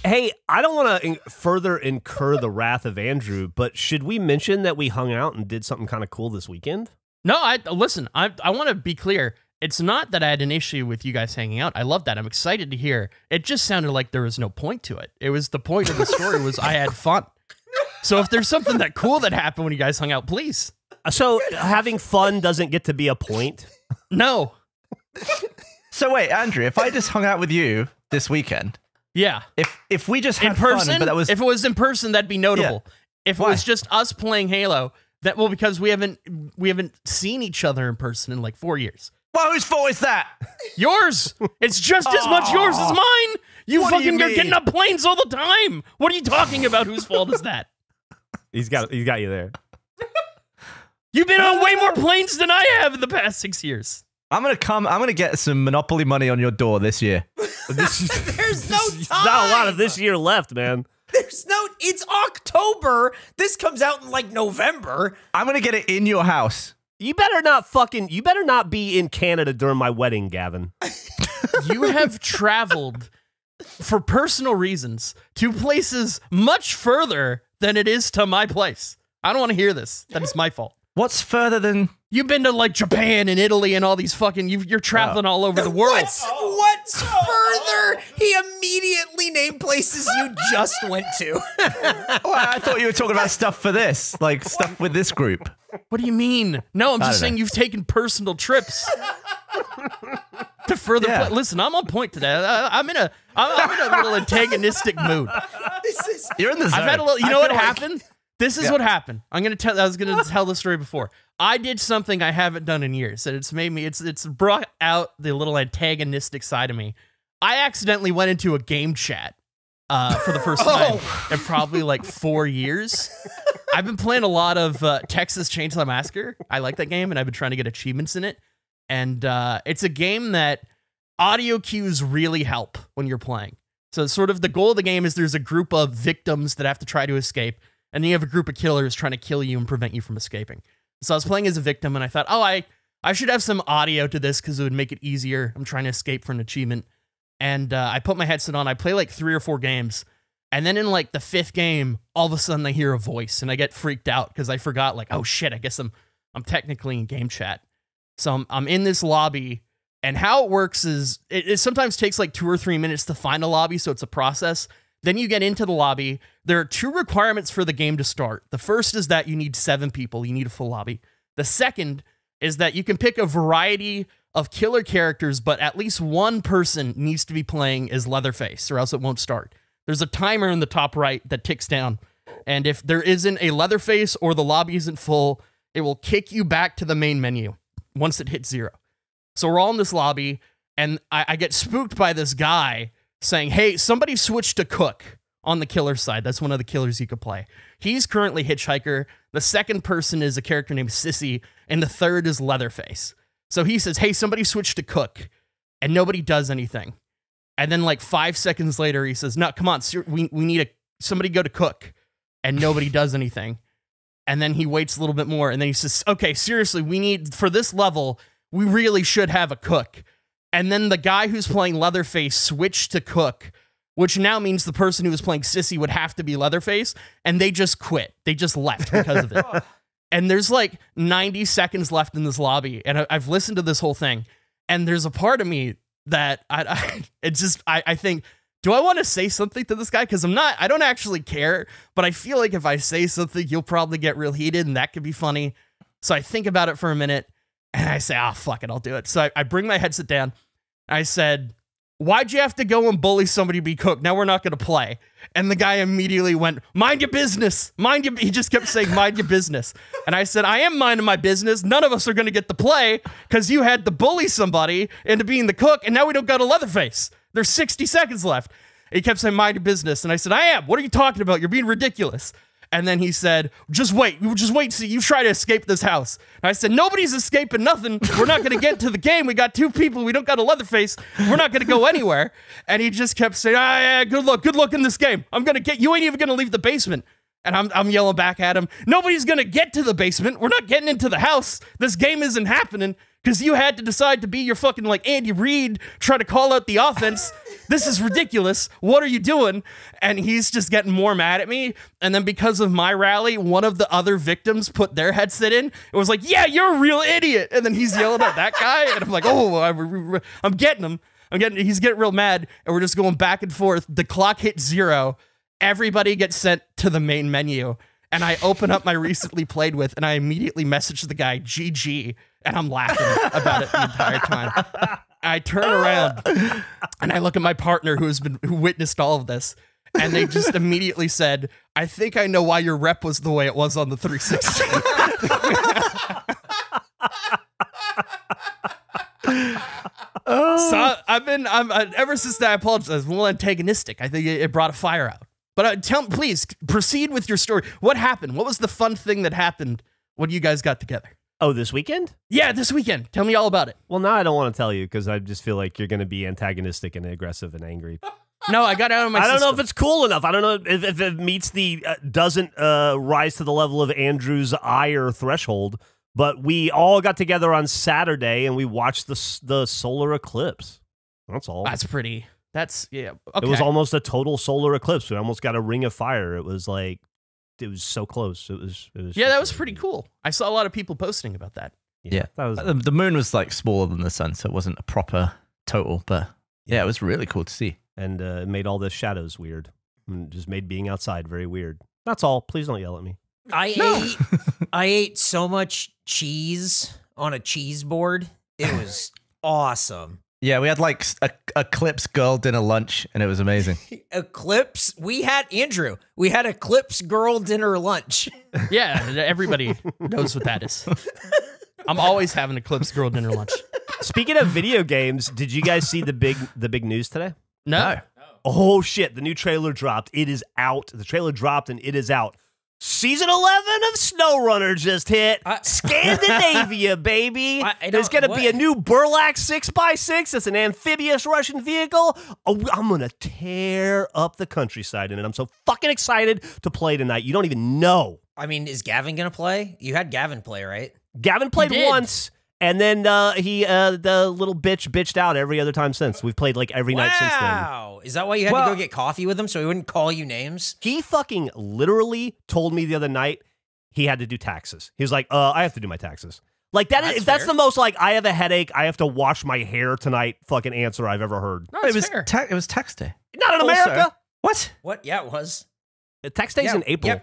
Hey, I don't want to in- further incur the wrath of Andrew, but should we mention that we hung out and did something kind of cool this weekend? No, I listen. I I want to be clear. It's not that I had an issue with you guys hanging out. I love that. I'm excited to hear. It just sounded like there was no point to it. It was the point of the story was I had fun. So if there's something that cool that happened when you guys hung out, please. Uh, so having fun doesn't get to be a point. No. So wait, Andrew, if I just hung out with you this weekend, Yeah. if if we just had In person, fun, but that was if it was in person, that'd be notable. If it was just us playing Halo, that well because we haven't we haven't seen each other in person in like four years. well, whose fault is that? Yours. It's just as much yours as mine. You What fucking you are getting mean? up planes all the time. What are you talking about? Whose fault is that? He's got he's got you there. You've been on way more planes than I have in the past six years. I'm gonna come. I'm gonna get some Monopoly money on your door this year. This is, There's no this is not a lot of this year left, man. There's no. It's October. This comes out in like November. I'm gonna get it in your house. You better not fucking. You better not be in Canada during my wedding, Gavin. you have traveled for personal reasons to places much further than it is to my place. I don't want to hear this. That is my fault. What's further than? You've been to like Japan and Italy and all these fucking. You, you're traveling all over the world. What's, what's further? Oh. He immediately named places you just went to. Oh, I thought you were talking about stuff for this, like stuff with this group. What do you mean? No, I'm just saying know. you've taken personal trips to further. Yeah. pla- Listen, I'm on point today. I, I'm in a. I'm, I'm in a little antagonistic mood. this is. You're in the zone. I've had a little. You I know what like- happened? This is Yeah. what happened. I'm gonna tell. I was gonna tell the story before. I did something I haven't done in years, and it's made me. It's it's brought out the little antagonistic side of me. I accidentally went into a game chat uh, for the first time in probably like four years. I've been playing a lot of uh, Texas Chainsaw Massacre. I like that game, and I've been trying to get achievements in it. And uh, it's a game that audio cues really help when you're playing. So, sort of the goal of the game is there's a group of victims that have to try to escape, and then you have a group of killers trying to kill you and prevent you from escaping. So, I was playing as a victim, and I thought, oh, I I should have some audio to this because it would make it easier. I'm trying to escape for an achievement, and uh, I put my headset on. I play like three or four games, and then in like the fifth game, all of a sudden I hear a voice, and I get freaked out because I forgot, like, oh shit, I guess I'm I'm technically in game chat. So I'm, I'm in this lobby, and how it works is it, it sometimes takes like two or three minutes to find a lobby, so it's a process. Then you get into the lobby. There are two requirements for the game to start. The first is that you need seven people, you need a full lobby. The second is that you can pick a variety of killer characters, but at least one person needs to be playing as Leatherface, or else it won't start. There's a timer in the top right that ticks down. And if there isn't a Leatherface or the lobby isn't full, it will kick you back to the main menu once it hits zero. So we're all in this lobby, and I, I get spooked by this guy saying, Hey, somebody switched to Cook on the killer side. That's one of the killers you could play. He's currently Hitchhiker. The second person is a character named Sissy, and the third is Leatherface. So he says, Hey, somebody switched to Cook, and nobody does anything. And then, like five seconds later, he says, No, come on, ser- we, we need a somebody go to Cook, and nobody does anything. And then he waits a little bit more, and then he says, Okay, seriously, we need for this level, we really should have a cook. And then the guy who's playing Leatherface switched to cook, which now means the person who was playing Sissy would have to be Leatherface, and they just quit. They just left because of it. and there's like 90 seconds left in this lobby, and I- I've listened to this whole thing, and there's a part of me that I, I it's just I, I think. Do I want to say something to this guy? Because I'm not, I don't actually care, but I feel like if I say something, you'll probably get real heated and that could be funny. So I think about it for a minute and I say, oh, fuck it, I'll do it. So I, I bring my headset down. I said, Why'd you have to go and bully somebody to be cooked? Now we're not going to play. And the guy immediately went, Mind your business. Mind your. He just kept saying, Mind your business. And I said, I am minding my business. None of us are going to get to play because you had to bully somebody into being the cook, and now we don't got a Leatherface. There's 60 seconds left. He kept saying, Mind your business. And I said, I am. What are you talking about? You're being ridiculous. And then he said, "Just wait, you just wait. See, you try to escape this house." And I said, "Nobody's escaping nothing. We're not going to get to the game. We got two people. We don't got a Leatherface. We're not going to go anywhere." And he just kept saying, "Ah, yeah, good luck, good luck in this game. I'm gonna get you. Ain't even gonna leave the basement." And I'm, I'm yelling back at him, "Nobody's gonna get to the basement. We're not getting into the house. This game isn't happening." Because you had to decide to be your fucking like Andy Reid, try to call out the offense. this is ridiculous. What are you doing? And he's just getting more mad at me. And then because of my rally, one of the other victims put their headset in. It was like, "Yeah, you're a real idiot." And then he's yelling at that guy, and I'm like, "Oh, I'm, I'm getting him. I'm getting." He's getting real mad, and we're just going back and forth. The clock hits zero. Everybody gets sent to the main menu. And I open up my recently played with, and I immediately message the guy GG, and I'm laughing about it the entire time. I turn around and I look at my partner who has been who witnessed all of this, and they just immediately said, "I think I know why your rep was the way it was on the 360." so I've been I'm uh, ever since that I apologized. I'm a little antagonistic. I think it, it brought a fire out. But uh, tell please proceed with your story. What happened? What was the fun thing that happened when you guys got together? Oh, this weekend? Yeah, this weekend. Tell me all about it. Well, now I don't want to tell you because I just feel like you're going to be antagonistic and aggressive and angry. No, I got out of my. I don't know if it's cool enough. I don't know if, if it meets the uh, doesn't uh, rise to the level of Andrew's ire threshold. But we all got together on Saturday and we watched the the solar eclipse. That's all. That's pretty. That's yeah. Okay. It was almost a total solar eclipse. We almost got a ring of fire. It was like it was so close. It was. It was yeah, that was pretty cool. I saw a lot of people posting about that. Yeah. that was. The, the moon was like smaller than the sun, so it wasn't a proper total. But yeah, it was really cool to see. and uh, it made all the shadows weird. And just made being outside very weird. That's all. Please don't yell at me. I ate I ate so much cheese on a cheese board. It was awesome. Yeah, we had like s- a Eclipse girl dinner lunch, and it was amazing. Eclipse. We had Andrew. We had Eclipse girl dinner lunch. Yeah, everybody knows what that is. I'm always having Eclipse Girl dinner lunch. Speaking of video games, did you guys see the big the big news today? No. Oh shit! The new trailer dropped. It is out. The trailer dropped and it is out. Season eleven of SnowRunner just hit. I- Scandinavia, baby. I- I There's gonna be a new Burlak six x six. It's an amphibious Russian vehicle. Oh, I'm gonna tear up the countryside in it. I'm so fucking excited to play tonight. You don't even know. I mean, is Gavin gonna play? You had Gavin play, right? Gavin played once, and then uh, he uh, the little bitch bitched out every other time since. We've played like every night since then. Wow. Is that why you had Well- to go get coffee with him so he wouldn't call you names? He fucking literally told me the other night he had to do taxes. He was like, "Uh, I have to do my taxes." Like that. That's Is, that's fair. the most like I have a headache. I have to wash my hair tonight. Fucking answer I've ever heard. No, it was fair. it was tax day. Not in Also- America. What? What? Yeah, it was. Tax day's yeah, in April. Yeah,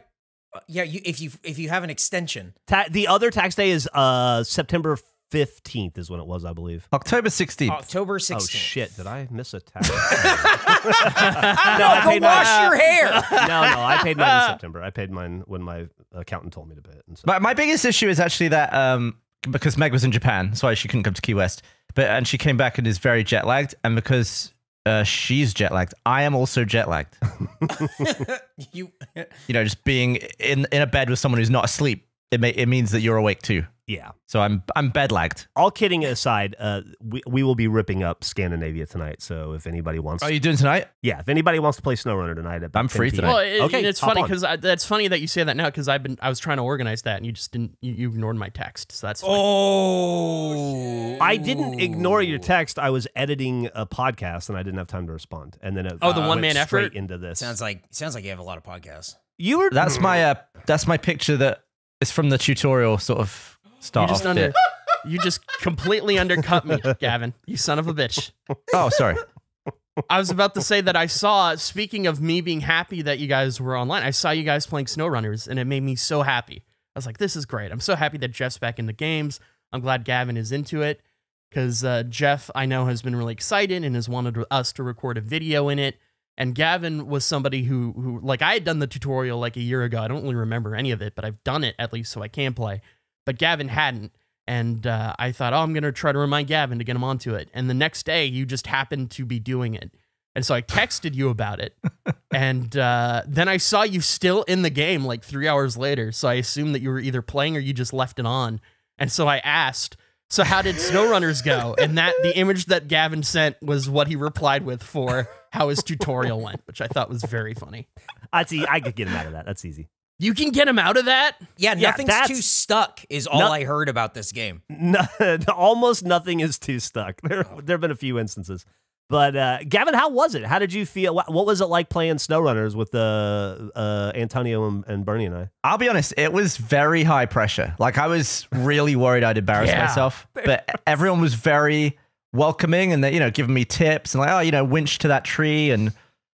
Uh, yeah you, if you if you have an extension. Ta- the other tax day is uh September fifteenth is when it was, I believe. October sixteenth. October 16th. Oh shit! Did I miss a tax? I don't No, I know. Go paid my- wash your hair. no, no, I paid mine in September. I paid mine when my accountant told me to pay it. And so. My, my biggest issue is actually that um, because Meg was in Japan, that's why she couldn't come to Key West. But and she came back and is very jet lagged, and because uh, she's jet lagged, I am also jet lagged. you you know, just being in in a bed with someone who's not asleep, it may, it means that you're awake too. yeah. So I'm I'm bed lagged. All kidding aside, uh, we, we will be ripping up Scandinavia tonight. So if anybody wants, Are you doing tonight? yeah, if anybody wants to play SnowRunner tonight, I'm free tonight. Well, it, okay, it's funny because that's funny that you say that now because I've been I was trying to organize that and you just didn't you, you ignored my text so that's fine. Oh. I didn't ignore your text. I was editing a podcast and I didn't have time to respond. And then it Oh, the uh, one-man went straight effort? into this. Sounds like sounds like you have a lot of podcasts. you were That's my uh, that's my picture that is from the tutorial sort of you start just off under you just completely undercut me Gavin you son of a bitch. Oh, sorry. I was about to say that I saw speaking of me being happy that you guys were online I saw you guys playing SnowRunners and it made me so happy. I was like this is great. I'm so happy that Geoff's back in the games. I'm glad Gavin is into it because uh, Geoff I know has been really excited and has wanted us to record a video in it And Gavin was somebody who who like I had done the tutorial like a year ago. I don't really remember any of it, but I've done it at least so I can play. But Gavin hadn't. And uh, I thought, oh, I'm gonna try to remind Gavin to get him onto it. And the next day, you just happened to be doing it. And so I texted you about it. and uh, then I saw you still in the game like three hours later. So I assumed that you were either playing or you just left it on. And so I asked, so how did SnowRunners go? And that the image that Gavin sent was what he replied with for how his tutorial went, which I thought was very funny. That's e- I could get him out of that. That's easy. You can get him out of that? Yeah, Yeah, nothing's that's- too stuck is all No- I heard about this game. No, almost nothing is too stuck. There, there have been a few instances. But uh, Gavin, how was it? How did you feel? What, what was it like playing SnowRunners with uh, uh, Antonio and, and Bernie and I? I'll be honest, it was very high pressure. Like I was really worried I'd embarrass Yeah. myself, but everyone was very welcoming and they, you know, giving me tips and like, oh, you know, winch to that tree and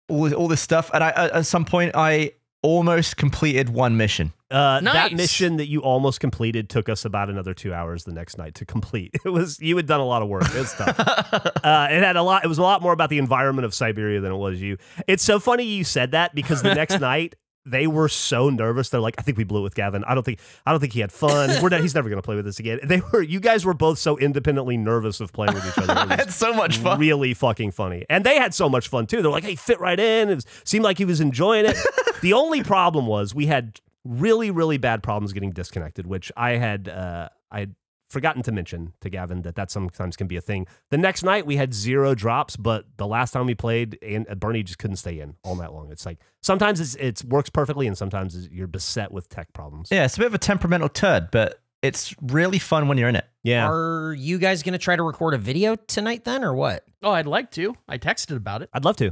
all this, all this stuff. And I, at at some point, I almost completed one mission. Uh, Nice. That mission that you almost completed took us about another two hours the next night to complete. It was you had done a lot of work. It was tough. uh, it had a lot. It was a lot more about the environment of Siberia than it was you. It's so funny you said that because the next night they were so nervous. They're like, I think we blew it with Gavin. I don't think. I don't think he had fun. We're not, he's never going to play with us again. They were. You guys were both so independently nervous of playing with each other. I had so much fun. really fucking funny. And they had so much fun too. They're like, hey, fit right in. It was, seemed like he was enjoying it. the only problem was we had really, really bad problems getting disconnected, which I had uh, I had forgotten to mention to Gavin that that sometimes can be a thing. The next night we had zero drops, but the last time we played, and uh, Bernie just couldn't stay in all night long. It's like sometimes it's, it works perfectly, and sometimes you're beset with tech problems. Yeah, it's a bit of a temperamental turd, but it's really fun when you're in it. Yeah. Are you guys going to try to record a video tonight then, or what? Oh, I'd like to. I texted about it. I'd love to.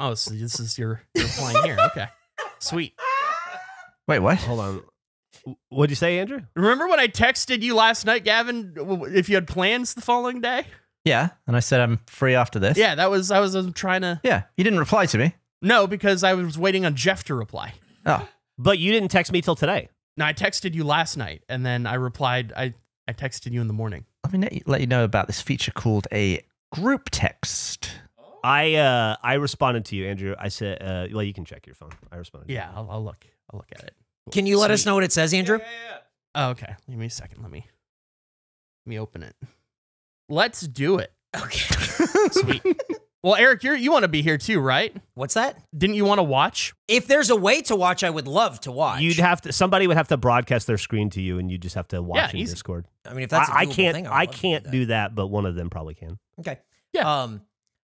Oh, so this is your you're playing here. Okay, sweet. Wait, what? Hold on. What'd you say, Andrew? Remember when I texted you last night, Gavin? If you had plans the following day? Yeah, and I said I'm free after this. Yeah, that was I was um, trying to. Yeah, you didn't reply to me. No, because I was waiting on Geoff to reply. Oh, But you didn't text me till today. No, I texted you last night, and then I replied. I I texted you in the morning. let me let you- let you know about this feature called a group text. I uh I responded to you, Andrew. I said, uh, well, you can check your phone. I responded. to you. Yeah, I'll, I'll look. I'll look at it. Can you let us know what it says, Andrew? Yeah, Oh, okay. Give me a second. Let me let me open it. Let's do it. Okay. Sweet. well, Eric, you you want to be here too, right? What's that? Didn't you want to watch? If there's a way to watch, I would love to watch. You'd have to. Somebody would have to broadcast their screen to you, and you just have to watch Yeah, in easy. Discord. I mean, if that's I can't. thing, I, I can't that. do that, but one of them probably can. Okay. Yeah. Um,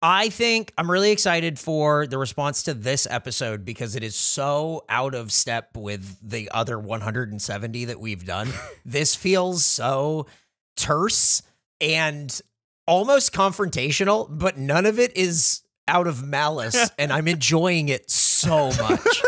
I think I'm really excited for the response to this episode because it is so out of step with the other 170 that we've done. this feels so terse and almost confrontational, but none of it is out of malice, and I'm enjoying it so much.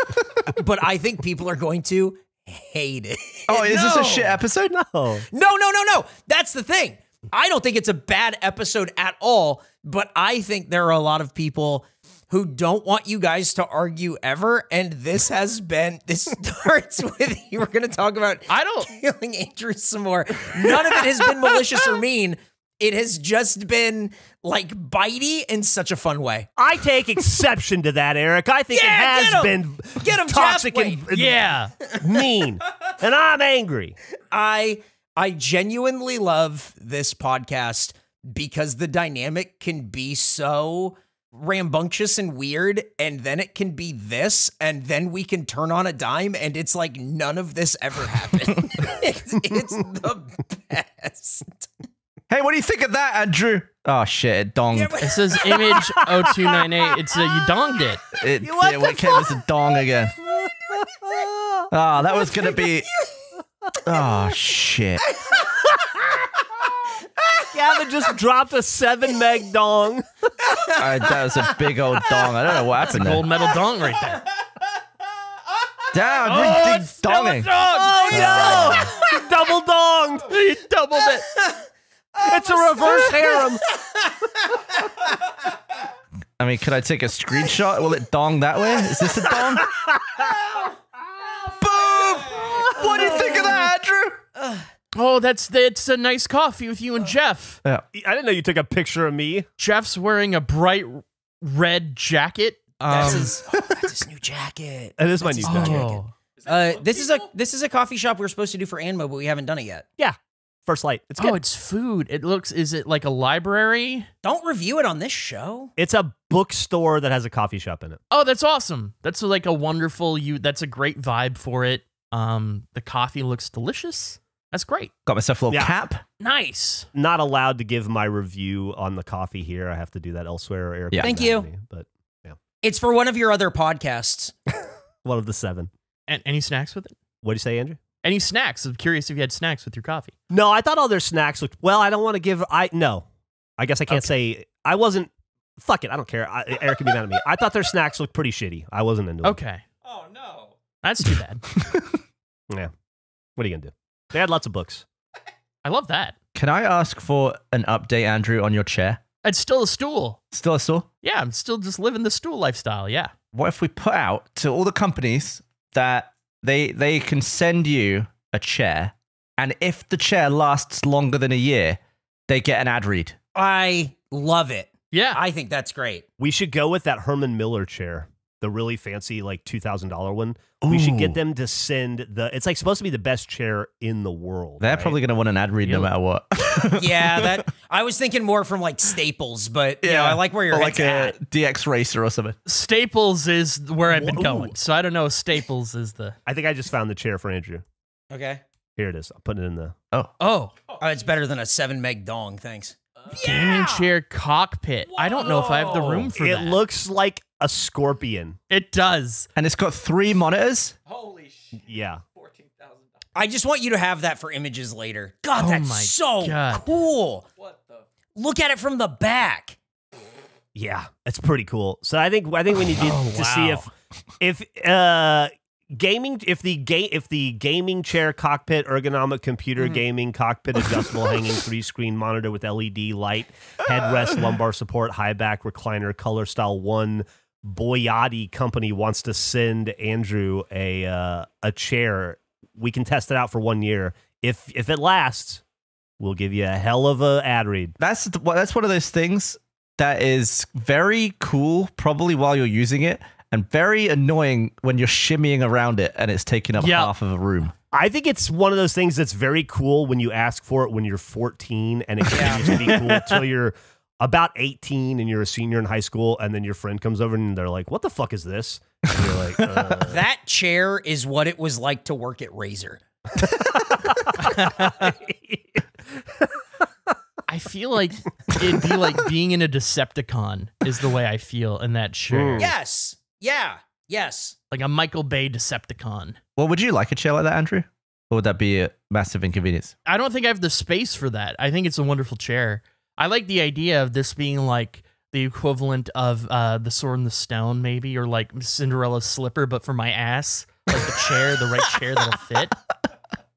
but I think people are going to hate it. Oh, is this a shit episode? No. No, no, no, no. That's the thing. I don't think it's a bad episode at all, but I think there are a lot of people who don't want you guys to argue ever. And this has been, this starts with you were going to talk about I don't. killing Andrew some more. None of it has been malicious or mean. It has just been like bitey in such a fun way. I take exception to that, Eric. I think Yeah, it get has 'em. been Get 'em, toxic Geoff. and Yeah. mean, and I'm angry. I I genuinely love this podcast because the dynamic can be so rambunctious and weird and then it can be this and then we can turn on a dime and it's like none of this ever happened. it's, it's the best. Hey, what do you think of that, Andrew? Oh shit, it donged. Yeah, but- It says image 0298. It's a you donged it. it What it came as a dong again. Ah, that was gonna be. Oh shit. Gavin just dropped a seven meg dong. Alright, uh, that was a big old dong. I don't know what happened there. Gold medal dong right there. Damn, Oh, big it's still a donging. dong. Oh no! Double donged. Oh, oh, you doubled it. It's a reverse harem. I mean, could I take a screenshot? Will it dong that way? Is this a dong? Boom! What do you think of that, Andrew? Oh, that's that's a nice coffee with you and Geoff. Yeah. I didn't know you took a picture of me. Geoff's wearing a bright red jacket. That's Um, his, oh, that's his new jacket. It is my new That's jacket. oh. Uh, this is a this is a coffee shop we are supposed to do for Anmo, but we haven't done it yet. Yeah, First Light. It's good. Oh, it's food. It looks. Is it like a library? Don't review it on this show. it's a bookstore that has a coffee shop in it. Oh, that's awesome. That's like a wonderful. You. That's a great vibe for it. Um, the coffee looks delicious. That's great. Got myself a little Yeah. cap. Nice. Not allowed to give my review on the coffee here. I have to do that elsewhere. Or Eric Yeah. Thank you. me, but yeah, It's for one of your other podcasts. one of the seven. And any snacks with it? What do you say, Andrew? Any snacks? I'm curious if you had snacks with your coffee. No, I thought all their snacks looked well. I don't want to give. I no, I guess I can't say. I wasn't. Fuck it. I don't care. I, Eric can be mad at me. I thought their snacks looked pretty shitty. I wasn't into it. Okay. Oh no. That's too bad. Yeah. What are you gonna do? They had lots of books. I love that. Can I ask for an update, Andrew, on your chair? It's still a stool. Still a stool? Yeah, I'm still just living the stool lifestyle. Yeah. What if we put out to all the companies that they they can send you a chair, and if the chair lasts longer than a year, they get an ad read. I love it. Yeah. I think that's great. We should go with that Herman Miller chair, the really fancy like two thousand dollar one. We should get them to send the. It's like supposed to be the best chair in the world. They're right? probably going to want an ad read no matter what. Yeah, that I was thinking more from like Staples, but yeah, I like where you're head's like a at. DX racer or something. Staples is where I've been Whoa. going. So I don't know if Staples is the. I think I just found the chair for Andrew. Okay. Here it is. I'm putting it in the. Oh. oh, Oh, it's better than a seven meg dong. Thanks. gaming chair cockpit. I don't know if I have the room for it that. looks like a scorpion. it does. And it's got three monitors. Holy shit. Yeah. I just want you to have that for images later. God, Oh that's my so God. cool. What the? Look at it from the back. Yeah, it's pretty cool. So I think I think we need to, Oh, to see if if uh gaming if the game if the gaming chair cockpit ergonomic computer Mm-hmm. gaming cockpit adjustable hanging three screen monitor with LED light headrest lumbar support high back recliner color style one Boyati company wants to send Andrew a uh, a chair. We can test it out for one year. If if it lasts, we'll give you a hell of a ad read. That's the- that's one of those things that is very cool, probably while you're using it, and very annoying when you're shimmying around it and it's taking up Yeah. half of a room. I think it's one of those things that's very cool when you ask for it when you're 14 and it continues to be cool until you're about 18 and you're a senior in high school and then your friend comes over and they're like, "What the fuck is this?" And you're like, uh, That chair is what it was like to work at Razer. I feel like it'd be like being in a Decepticon is the way I feel in that chair. Mm. Yes. Yeah. Yes. Like a Michael Bay Decepticon. Well, would you like a chair like that, Andrew? Or would that be a massive inconvenience? I don't think I have the space for that. I think it's a wonderful chair. I like the idea of this being like the equivalent of uh, the Sword and the Stone, maybe, or like Cinderella's slipper, but for my ass, like the chair, the right chair that'll fit.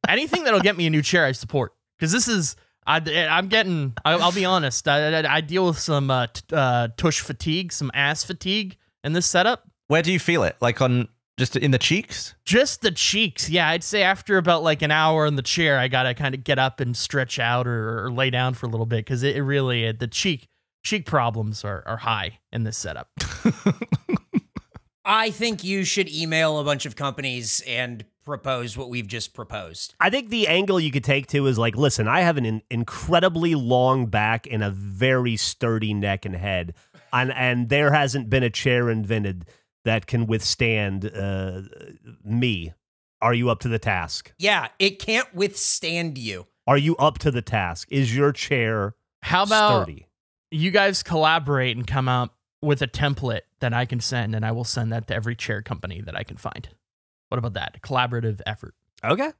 Anything that'll get me a new chair, I support. Because this is, I, I'm getting. I'll, I'll be honest. I, I, I deal with some uh, t- uh, tush fatigue, some ass fatigue in this setup. Where do you feel it? Like on just in the cheeks? Just the cheeks. Yeah, I'd say after about like an hour in the chair, I gotta kind of get up and stretch out or, or lay down for a little bit because it, it really the cheek cheek problems are, are high in this setup. I think you should email a bunch of companies and propose what we've just proposed. I think the angle you could take too is like, listen, I have an in- incredibly long back and a very sturdy neck and head, and and there hasn't been a chair invented that can withstand uh, me. Are you up to the task? Yeah, it can't withstand you. Are you up to the task? Is your chair How about sturdy? you guys collaborate and come out with a template that I can send, and I will send that to every chair company that I can find. What about that? A collaborative effort. Okay.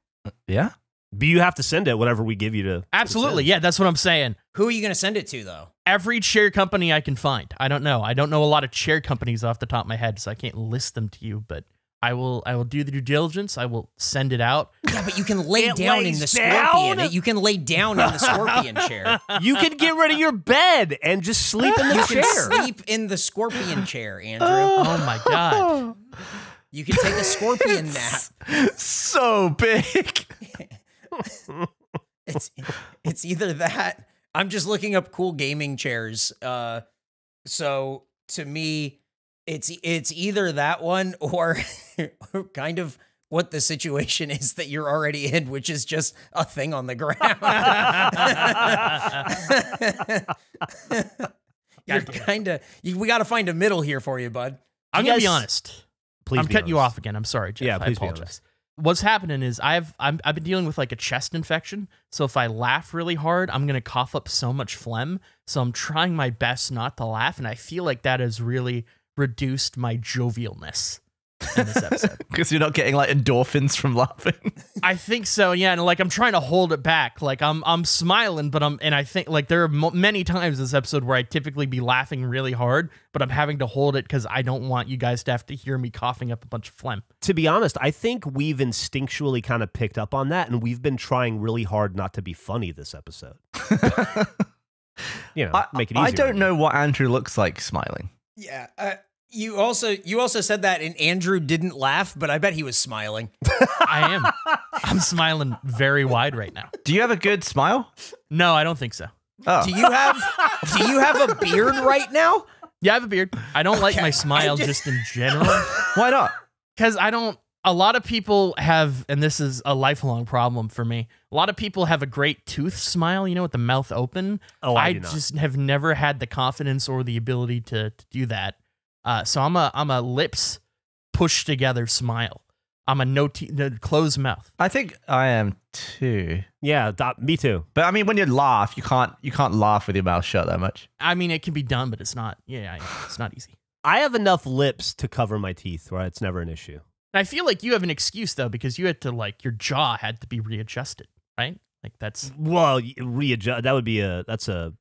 Yeah. But you have to send it whatever we give you to. Absolutely. to. Yeah, that's what I'm saying. Who are you going to send it to, though? Every chair company I can find. I don't know. I don't know a lot of chair companies off the top of my head, so I can't list them to you, but I will I will do the due diligence. I will send it out. Yeah, but you can lay It down in the scorpion. down? You can lay down in the scorpion chair. You can get rid of your bed and just sleep in the You can chair. sleep in the scorpion chair, Andrew. Oh my god. You can take a scorpion nap. So big. It's it's either that. I'm just looking up cool gaming chairs. Uh, so to me, it's it's either that one or kind of what the situation is that you're already in, which is just a thing on the ground. you're kind of you, we got to find a middle here for you, bud. I'm You gonna be honest. Please I'm be cutting you off again. I'm sorry, Geoff. Yeah, I please be apologize. What's happening is I've I'm, I've been dealing with like a chest infection. So if I laugh really hard, I'm gonna cough up so much phlegm. So I'm trying my best not to laugh, and I feel like that has really reduced my jovialness in this episode. Because you're not getting like endorphins from laughing. I think so. Yeah, and like I'm trying to hold it back. Like I'm I'm smiling, but I'm and I think like there are mo- many times this episode where I typically be laughing really hard, but I'm having to hold it because I don't want you guys to have to hear me coughing up a bunch of phlegm. To be honest, I think we've instinctually kind of picked up on that, and we've been trying really hard not to be funny this episode. you know, I, make it easier. I don't know what Andrew looks like smiling. Yeah. Uh, you also you also said that, and Andrew didn't laugh, but I bet he was smiling. I am. I'm smiling very wide right now. Do you have a good smile? No, I don't think so. Oh, Do you have do you have a beard right now? Yeah, I have a beard. I don't like my smile just- just in general why not? because I don't. a lot of people have, and this is a lifelong problem for me. A lot of people have a great tooth smile, you know, with the mouth open. Oh, I do not. just have never had the confidence or the ability to, to do that. Uh, so I'm a I'm a lips pushed together smile. I'm a no, te- no closed mouth. I think I am too. Yeah, that, me too. But I mean, when you laugh, you can't you can't laugh with your mouth shut that much. I mean, it can be done, but it's not. Yeah, it's not easy. I have enough lips to cover my teeth where it's never an issue. I feel like you have an excuse though because you had to like your jaw had to be readjusted, right? Like that's Well, readjust. That would be a that's a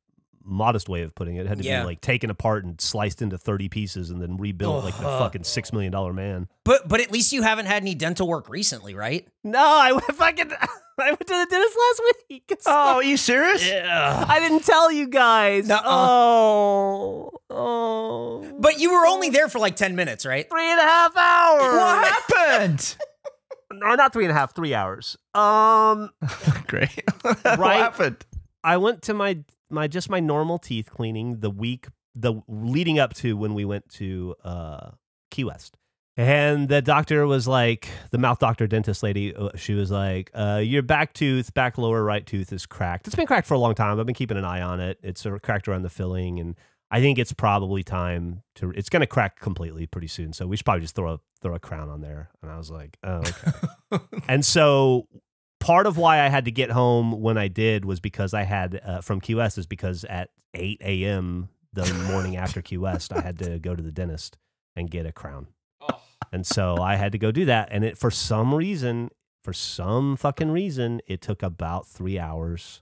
modest way of putting it. It had to Yeah. be like taken apart and sliced into thirty pieces and then rebuilt like the fucking six million dollar man. But but at least you haven't had any dental work recently, right? No, I went fucking. I went to the dentist last week. It's- Oh, are you serious? yeah. I didn't tell you guys. Nuh-uh. Oh, oh. But you were only there for like 10 minutes, right? three and a half hours. What happened? No, not three and a half. Three hours. Um, Great. what Right. happened? I went to my my just my normal teeth cleaning the week the leading up to when we went to uh Key West. And the doctor was like, the mouth doctor dentist lady, uh, she was like, uh, your back tooth, back lower right tooth is cracked. It's been cracked for a long time. I've been keeping an eye on it. It's sort of cracked around the filling, and I think it's probably time to. It's going to crack completely pretty soon. So we should probably just throw a throw a crown on there. And I was like, oh, okay. and so part of why I had to get home when I did was because I had uh, from Key West is because at 8 a.m. the morning after Key West, I had to go to the dentist and get a crown. And so I had to go do that. And it, for some reason, for some fucking reason, it took about three hours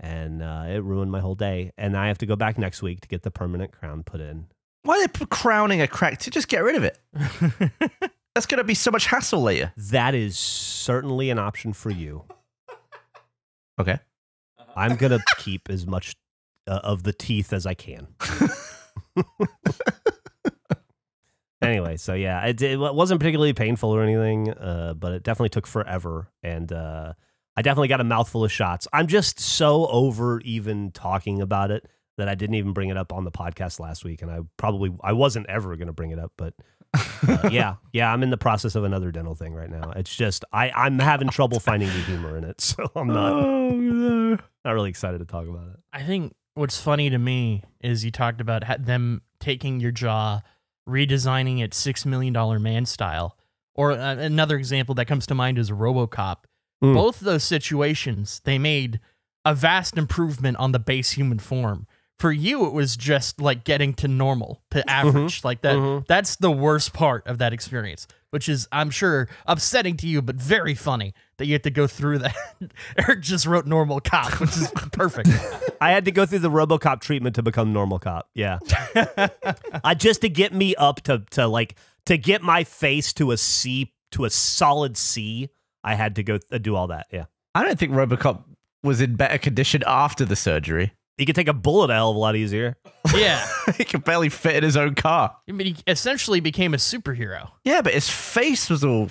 and uh, it ruined my whole day. And I have to go back next week to get the permanent crown put in. Why are they crowning a crack to just get rid of it? That's going to be so much hassle later. That is certainly an option for you. Okay. I'm going to keep as much uh, of the teeth as I can. anyway, so yeah, it, it wasn't particularly painful or anything, uh, but it definitely took forever. And uh, I definitely got a mouthful of shots. I'm just so over even talking about it that I didn't even bring it up on the podcast last week. And I probably, I wasn't ever going to bring it up, but uh, yeah, yeah, I'm in the process of another dental thing right now. It's just, I, I'm having trouble finding the humor in it. So I'm not, Oh, no. not really excited to talk about it. I think what's funny to me is you talked about them taking your jaw, redesigning it six million dollar man style. Or uh, another example that comes to mind is RoboCop. Mm. Both those situations, they made a vast improvement on the base human form. For you, it was just like getting to normal, to average. Like that. Mhm. That's the worst part of that experience, which is, I'm sure, upsetting to you, but very funny that you had to go through that. Eric just wrote normal cop, which is perfect. I had to go through the RoboCop treatment to become normal cop. Yeah, uh, just to get me up to to like to get my face to a C to a solid C. I had to go uh, do all that. Yeah, I don't think Robocop was in better condition after the surgery. You could take a bullet a hell of a lot easier. yeah. he could barely fit in his own car. I mean, he essentially became a superhero. Yeah, but his face was all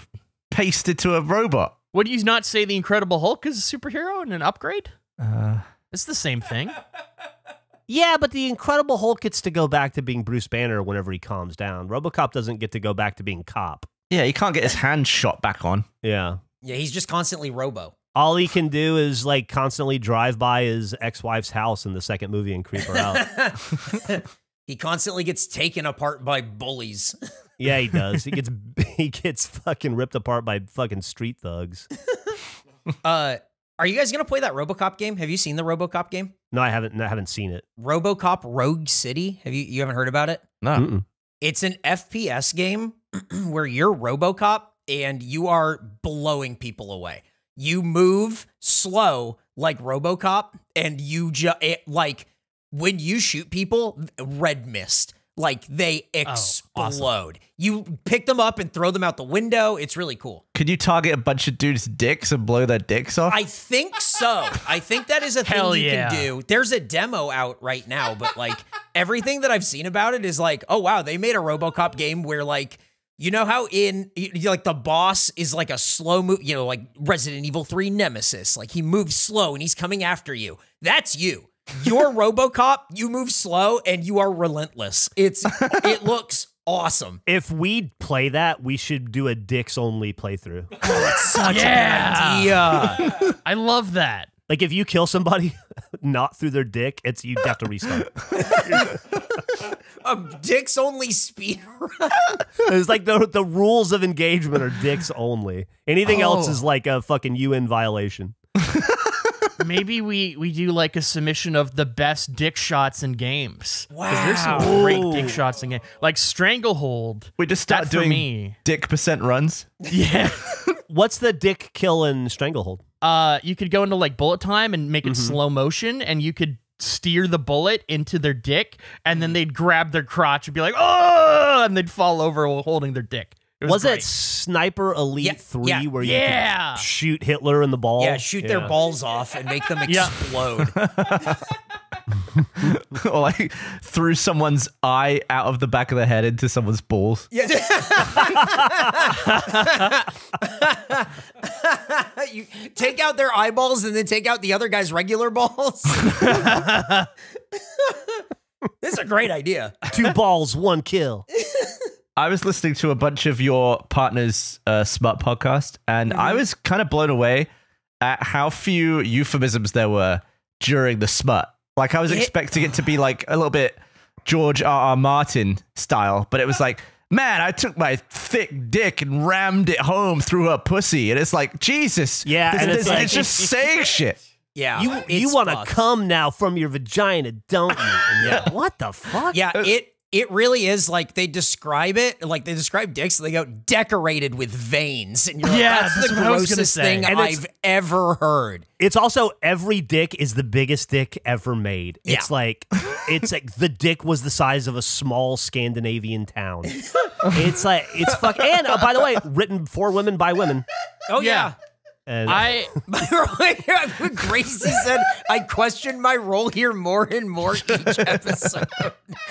pasted to a robot. Would you not say the Incredible Hulk is a superhero and an upgrade? Uh, It's the same thing. Yeah, but the Incredible Hulk gets to go back to being Bruce Banner whenever he calms down. RoboCop doesn't get to go back to being cop. yeah, he can't get his hand shot back on. Yeah. Yeah, he's just constantly robo. All he can do is like constantly drive by his ex-wife's house in the second movie and creep her out. he constantly gets taken apart by bullies. Yeah, he does. He gets he gets fucking ripped apart by fucking street thugs. Uh, are you guys gonna play that RoboCop game? Have you seen the RoboCop game? No, I haven't. I haven't seen it. RoboCop Rogue City. Have you you haven't heard about it? No. Mm-mm. It's an FPS game where you're RoboCop and you are blowing people away. You move slow like RoboCop, and you just eh, like when you shoot people, red mist. Like they oh, explode. You pick them up and throw them out the window. It's really cool. Could you target a bunch of dudes' dicks and blow their dicks off? I think so. I think that is a thing Hell you yeah. can do. There's a demo out right now, but like everything that I've seen about it is like, oh wow, they made a RoboCop game where like you know how in y- y- like the boss is like a slow move, you know, like Resident Evil 3 Nemesis, like he moves slow and he's coming after you. That's you. You're RoboCop, you move slow and you are relentless. It's it looks awesome. If we play that, we should do a dicks only playthrough. Oh, that's Such Yeah. a idea. I love that. Like if you kill somebody not through their dick, it's you have to restart. a dicks only speed run. It's like the the rules of engagement are dicks only. Anything else Oh. is like a fucking UN violation. Maybe we we do like a submission of the best dick shots in games. 'Cause There's some Wow. great dick shots in game. Like Stranglehold. We just start That doing me. dick percent runs. Yeah. What's the dick kill and stranglehold? Uh, you could go into like bullet time and make it Mm-hmm. slow motion, and you could steer the bullet into their dick, and then they'd grab their crotch and be like, "Oh!" and they'd fall over while holding their dick. It Was, great. it Sniper Elite Yeah, 3 yeah, where you yeah. could shoot Hitler in the ball? Yeah, shoot their balls off and make them explode. or like threw someone's eye out of the back of the head into someone's balls. Yeah. you take out their eyeballs and then take out the other guy's regular balls. this is a great idea. Two balls, one kill. I was listening to a bunch of your partners' uh, smut podcast, and I was kind of blown away at how few euphemisms there were during the smut. Like I was It- expecting it to be like a little bit George R. R. Martin style, but it was like, man, I took my thick dick and rammed it home through her pussy, and it's like Jesus, Yeah, this- and it's like- it's just saying shit. Yeah. You you want to come now from your vagina, don't you? And you're what the fuck? Yeah, uh, it it really is like they describe it like they describe dicks. They go decorated with veins, and you're like, Yeah, that's, that's the what I was gonna grossest thing And I've ever heard. It's also every dick is the biggest dick ever made. Yeah. It's like it's like the dick was the size of a small Scandinavian town. it's like it's fuck. And uh, by the way, written for women by women. Oh Yeah. And I Gracie said, I question my role here more and more each episode.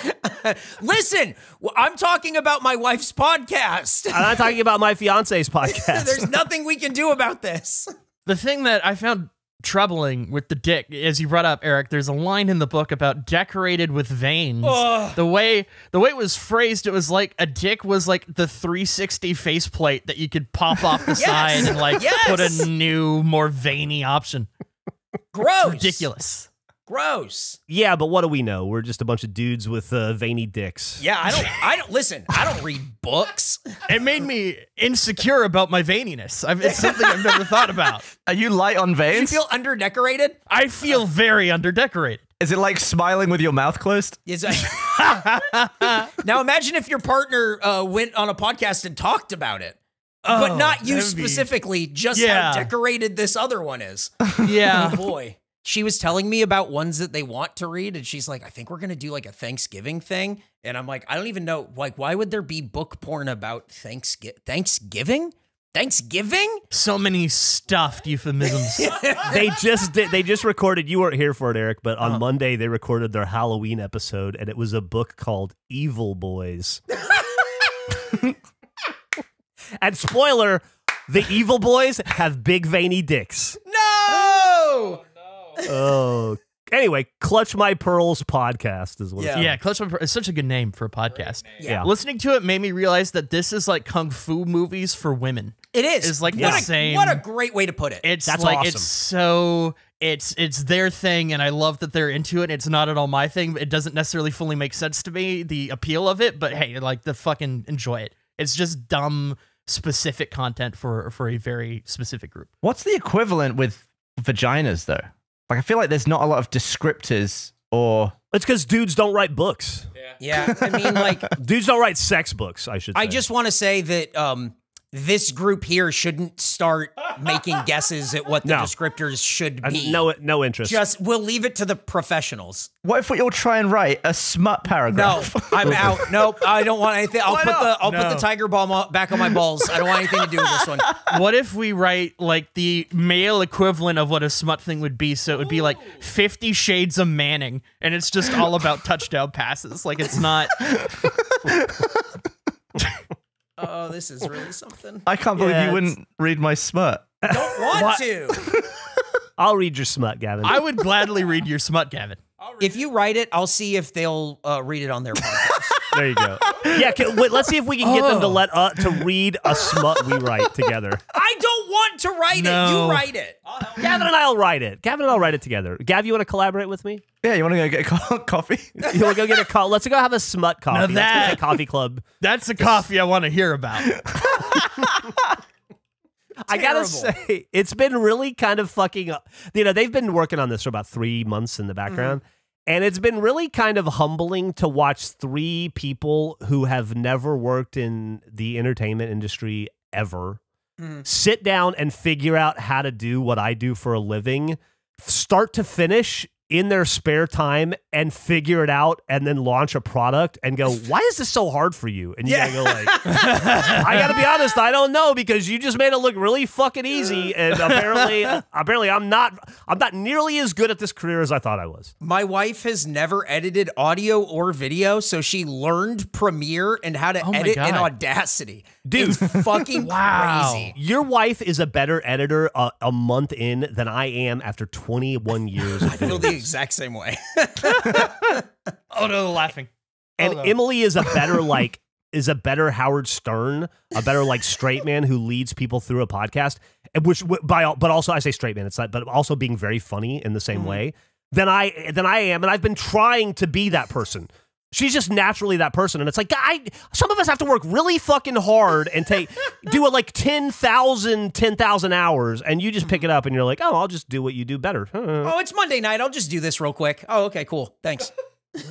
Listen, w- I'm talking about my wife's podcast. I'm not talking about my fiance's podcast. There's nothing we can do about this. the thing that I found troubling with the dick, as you brought up, Eric, there's a line in the book about decorated with veins. The way the way it was phrased, it was like a dick was like the 360 faceplate that you could pop off the side and like put a new, more veiny option. Gross. Ridiculous. Gross. yeah, but what do we know? We're just a bunch of dudes with uh, veiny dicks. Yeah, I don't I don't listen, I don't read books. It made me insecure about my veininess. I've, it's something I've never thought about. Are you light on veins? You veins? feel underdecorated? I feel very underdecorated. Is it like smiling with your mouth closed? Is now imagine if your partner uh, went on a podcast and talked about it. but Oh, not you that'd be- specifically, just Yeah. how decorated this other one is. Yeah. Oh boy. She was telling me about ones that they want to read, and she's like, I think we're gonna do like a Thanksgiving thing. And I'm like, I don't even know. Like, why would there be book porn about Thanksgiving? Thanksgiving? Thanksgiving? So many stuffed euphemisms. they just did. They just recorded. You weren't here for it, Eric, but on uh-huh. Monday they recorded their Halloween episode, and it was a book called Evil Boys. and spoiler, the Evil Boys have big veiny dicks. No! Oh, anyway, Clutch My Pearls podcast is what. Yeah. It's yeah, Clutch My Pearl is such a good name for a podcast. Yeah. Listening to it made me realize that this is like kung fu movies for women. It is. It's like what the a, same- What a great way to put it. It's That's like awesome. it's so it's it's their thing and I love that they're into it. It's not at all my thing. It doesn't necessarily fully make sense to me the appeal of it, but hey, like the fucking enjoy it. It's just dumb specific content for for a very specific group. What's the equivalent with vaginas though? Like I feel like there's not a lot of descriptors or It's because dudes don't write books. yeah. yeah. I mean, like, Dudes don't write sex books. I should. Say. I just want to say that um, this group here shouldn't start making guesses at what the No. descriptors should I- be. no no interest. Just we'll leave it to the professionals. what if we all try and write a smut paragraph? No. I'm out. Nope, I don't want anything. I'll Why put not? the I'll put the tiger ball back on my balls. I don't want anything to do with this one. what if we write like the male equivalent of what a smut thing would be? So it would be like Fifty Shades of Manning, and it's just all about touchdown passes. Like it's not. Oh, this is really something. I can't believe Yeah, you wouldn't read my smut. Don't want to. I'll read your smut, Gavin. I would gladly read your smut, Gavin. If you write it, I'll see if they'll uh, read it on their podcast. There you go. Yeah, can, wait, let's see if we can get them to Oh. let uh, to read a smut we write together. I don't want to write it. No. You write it. Gavin and I'll write it. Gavin and I'll write it together. Gav, you want to collaborate with me? Yeah, you want to go get co- coffee? You want to go get a call? Let's go have a smut coffee. Let's go that- to a coffee club. That's the coffee I want to hear about. I gotta Terrible. say, it's been really kind of fucking. You know, they've been working on this for about three months in the background, and it's been really kind of humbling to watch three people who have never worked in the entertainment industry ever mm-hmm. sit down and figure out how to do what I do for a living, start to finish in their spare time and figure it out and then launch a product and go, why is this so hard for you? And you Yeah. gotta go like, I gotta be honest, I don't know because you just made it look really fucking easy. And apparently, apparently I'm not, I'm not nearly as good at this career as I thought I was. My wife has never edited audio or video, so she learned Premiere and how to Oh edit in Audacity. Dude. It's fucking Wow. crazy. Your wife is a better editor a, a month in than I am after 21 years I feel the. Exact same way. oh no, laughing. And Oh, no. Emily is a better like is a better Howard Stern, a better like straight man who leads people through a podcast, which by al- but also I say straight man, it's not, but also being very funny in the same mm-hmm. way than I than I am, and I've been trying to be that person. She's just naturally that person, and it's like I. Some of us have to work really fucking hard and take do it like 10,000 10,000 hours, and you just pick it up and you're like, oh, I'll just do what you do better. oh, it's Monday night. I'll just do this real quick. Oh, okay, cool. Thanks. All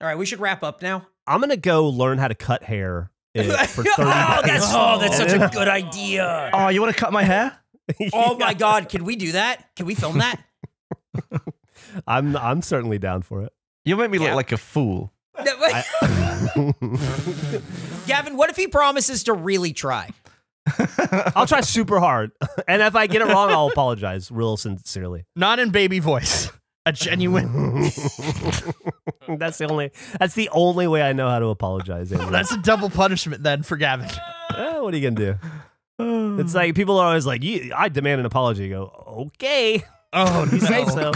right, we should wrap up now. I'm gonna go learn how to cut hair for 30 oh, that's, oh, that's such a good idea. oh, you want to cut my hair? Oh my God, can we do that? Can we film that? I'm I'm certainly down for it. You make me Yeah. look like a fool. Gavin, what if he promises to really try? I'll try super hard, and if I get it wrong, I'll apologize real sincerely. Not in baby voice. A genuine. That's the only that's the only way I know how to apologize. Andrew. That's a double punishment then for Gavin. Eh, what are you gonna do? It's like people are always like, "You- "I demand an apology." You go, "Okay, Oh you say so."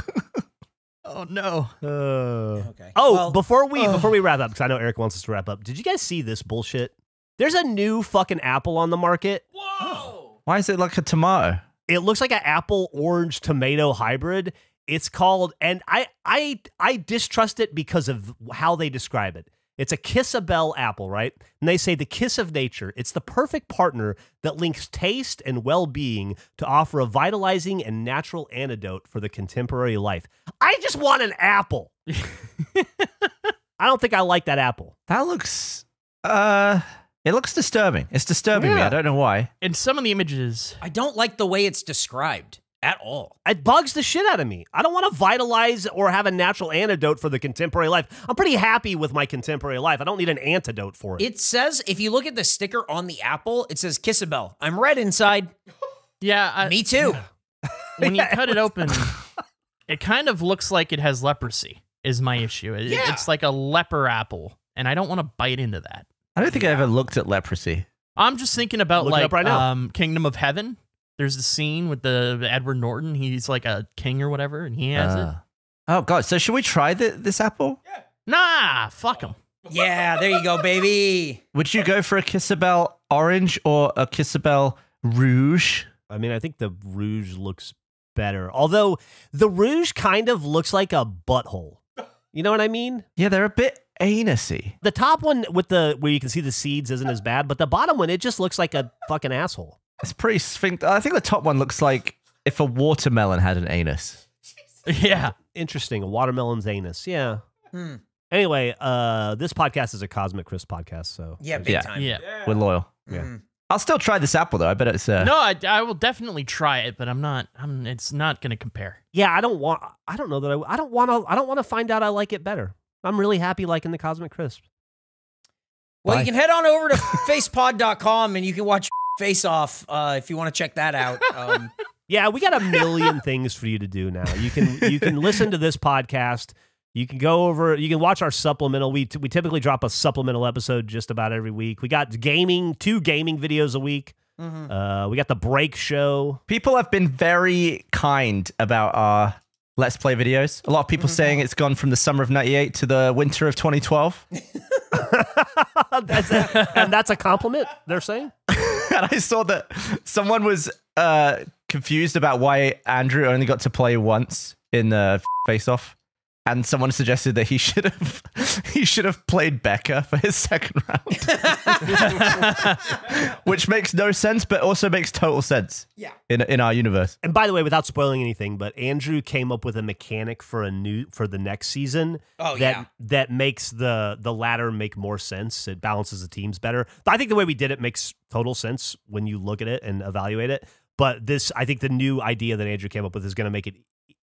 Oh no. Uh, Okay. Oh, Well, before we ugh. before we wrap up, because I know Eric wants us to wrap up. Did you guys see this bullshit? There's a new fucking apple on the market. Whoa! Why is it like a tomato? It looks like an apple orange tomato hybrid. It's called, and I I I distrust it because of how they describe it. It's a Kissabel apple, right? And they say the kiss of nature. It's the perfect partner that links taste and well-being to offer a vitalizing and natural antidote for the contemporary life. I just want an apple. I don't think I like that apple. That looks uh it looks disturbing. It's disturbing me. I don't know why. In some of the images, I don't like the way it's described at all. It bugs the shit out of me. I don't want to vitalize or have a natural antidote for the contemporary life. I'm pretty happy with my contemporary life. I don't need an antidote for it. It says, if you look at the sticker on the apple, it says Kissabel. I'm red inside. yeah, I, Me too. when you cut it open, it kind of looks like it has leprosy. Is my issue? It- Yeah. It's like a leper apple, and I don't want to bite into that. I don't think I ever looked at leprosy. I'm just thinking about Look like right now. um, Kingdom of Heaven. There's the scene with the Edward Norton. He's like a king or whatever, and he has it. Uh, oh god, so should we try the, this apple? Nah, fuck him. Yeah, there you go, baby. Would you go for a Kissabel orange or a Kissabel rouge? I mean, I think the rouge looks better. Although the rouge kind of looks like a butthole. You know what I mean? Yeah, they're a bit anusy. The top one with the where you can see the seeds isn't as bad, but the bottom one it just looks like a fucking asshole. It's pretty sphinx. I think the top one looks like if a watermelon had an anus. Yeah. Interesting. A watermelon's anus. Yeah. Hmm. Anyway, uh, this podcast is a Cosmic Crisp podcast, so Yeah, big Yeah. time. Yeah. We're loyal. Yeah. Mhm. I'll still try this apple though. I bet it's uh, No, I, I will definitely try it, but I'm not. I'm. It's not going to compare. yeah, I don't want. I don't know that I. I don't want to. I don't want to find out I like it better. I'm really happy liking the Cosmic Crisp. Well, Bye. you can head on over to facepod.com and you can watch Face Off uh, if you want to check that out. Um, Yeah, we got a million things for you to do now. You can you can listen to this podcast. You can go over. You can watch our supplemental. We we typically drop a supplemental episode just about every week. We got gaming, two gaming videos a week. mhm. Uh, we got the break show. people have been very kind about our let's play videos. A lot of people saying it's gone from the summer of 98 to the winter of 2012. that's a, and that's a compliment. They're saying. And I saw that someone was uh, confused about why Andrew only got to play once in the face off. And someone suggested that he should have he should have played Becca for his second round. Which makes no sense, but also makes total sense Yeah. in in our universe. And by the way, without spoiling anything, but Andrew came up with a mechanic for a new for the next season Oh, that yeah. that makes the the ladder make more sense. It balances the teams better. I think the way we did it makes total sense when you look at it and evaluate it. But this, I think, the new idea that Andrew came up with is going to make it.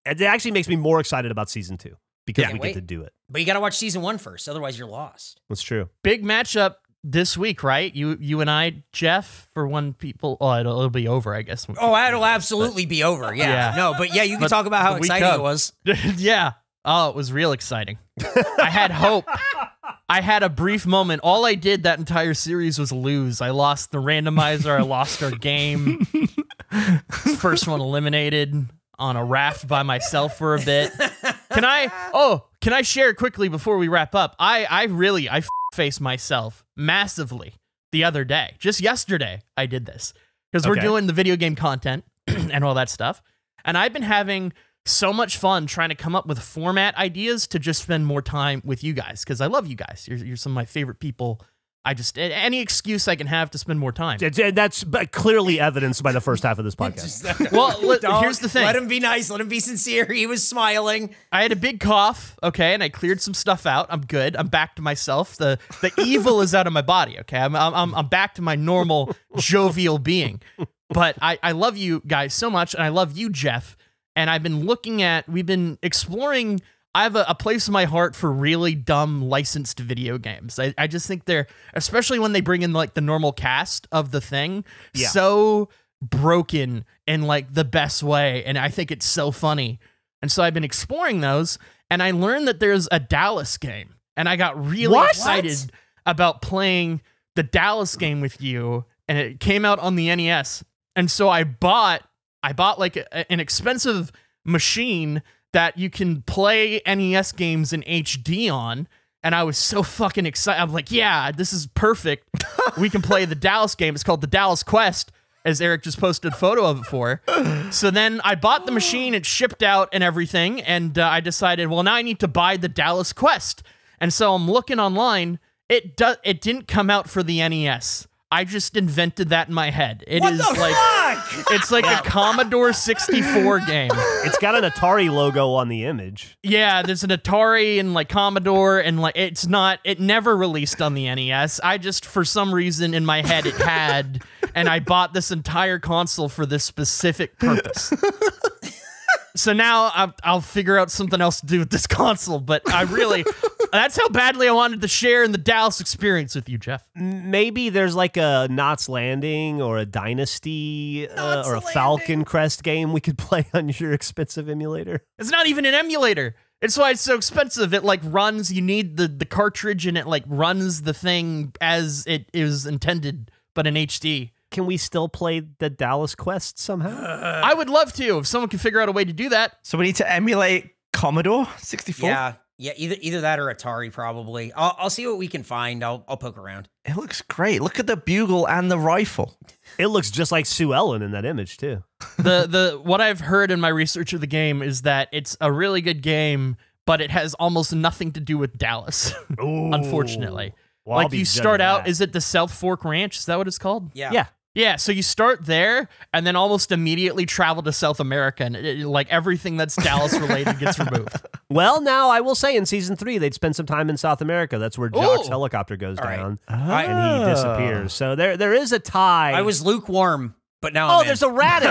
It actually makes me more excited about season two because Yeah. we Wait. get to do it. But you got to watch season one first, otherwise you're lost. That's true. Big matchup this week, right? You you and I, Geoff, for one people. Oh, it'll, it'll be over, I guess. Oh, it'll absolutely be over. Yeah. Yeah. No, but yeah, you can But talk about how exciting of- it was. yeah. Oh, it was real exciting. I had hope. I had a brief moment. All I did that entire series was lose. I lost the randomizer. I lost our game. First one eliminated on a raft by myself for a bit. Can I? Oh, can I share quickly before we wrap up? I I really I face myself massively the other day. Just yesterday, I did this because we're doing the video game content and all that stuff, and I've been having so much fun trying to come up with format ideas to just spend more time with you guys because I love you guys. You're, you're some of my favorite people. I just any excuse I can have to spend more time. That's clearly evidenced by the first half of this podcast. Uh, well, let- here's the thing. Let him be nice. Let him be sincere. He was smiling. I had a big cough, okay, and I cleared some stuff out. I'm good. I'm back to myself. The the evil is out of my body, okay? I'm I'm I'm- I'm back to my normal jovial being. But I I love you guys so much and I love you, Geoff. And I've been looking at we've been exploring I have a, a place in my heart for really dumb licensed video games. I, I just think they're especially when they bring in like the normal cast of the thing, Yeah. so broken in like the best way. And I think it's so funny. And so I've been exploring those, and I learned that there's a Dallas game, and I got really What? excited about playing the Dallas game with you, and it came out on the NES, and so I bought I bought like a, an expensive machine that you can play NES games in HD on. And I was so fucking excited. I'm like, yeah, this is perfect. we can play the Dallas game. It's called the Dallas Quest, as Eric just posted a photo of it for. So then I bought the machine, it shipped out and everything, and uh, I decided, well, now I need to buy the Dallas Quest. And so I'm looking online. It do- it didn't come out for the NES. I just invented that in my head. It is What the like fuck? it's like a Commodore 64 game. it's got an Atari logo on the image. Yeah, there's an Atari and like Commodore and like it's not it never released on the NES. I just for some reason in my head it had and I bought this entire console for this specific purpose. So now I'll, I'll figure out something else to do with this console, but I really that's how badly I wanted to share in the Dallas experience with you, Geoff. Maybe there's like a Knots Landing or a Dynasty uh, or a Landing. Falcon Crest game we could play on your expensive emulator. It's not even an emulator. It's why it's so expensive. It like runs. You need the the cartridge, and it like runs the thing as it is intended, but in HD. Can we still play the Dallas Quest somehow? I would love to if someone could figure out a way to do that. So we need to emulate Commodore 64. Yeah. Yeah, either either that or Atari probably. I'll, I'll see what we can find. I'll I'll poke around. It looks great. Look at the bugle and the rifle. It looks just like Sue Ellen in that image too. the the what I've heard in my research of the game is that it's a really good game, but it has almost nothing to do with Dallas. unfortunately, Well, like you start out, that. is it the South Fork Ranch? Is that what it's called? Yeah. yeah. Yeah, so you start there and then almost immediately travel to South America, and it, like everything that's Dallas related gets removed. Well, now I will say in season three they'd spend some time in South America. That's where Jock's Ooh. helicopter goes All right. down I, and he disappears. So there there is a tie. I was lukewarm, but now oh, I'm in. there's a rat.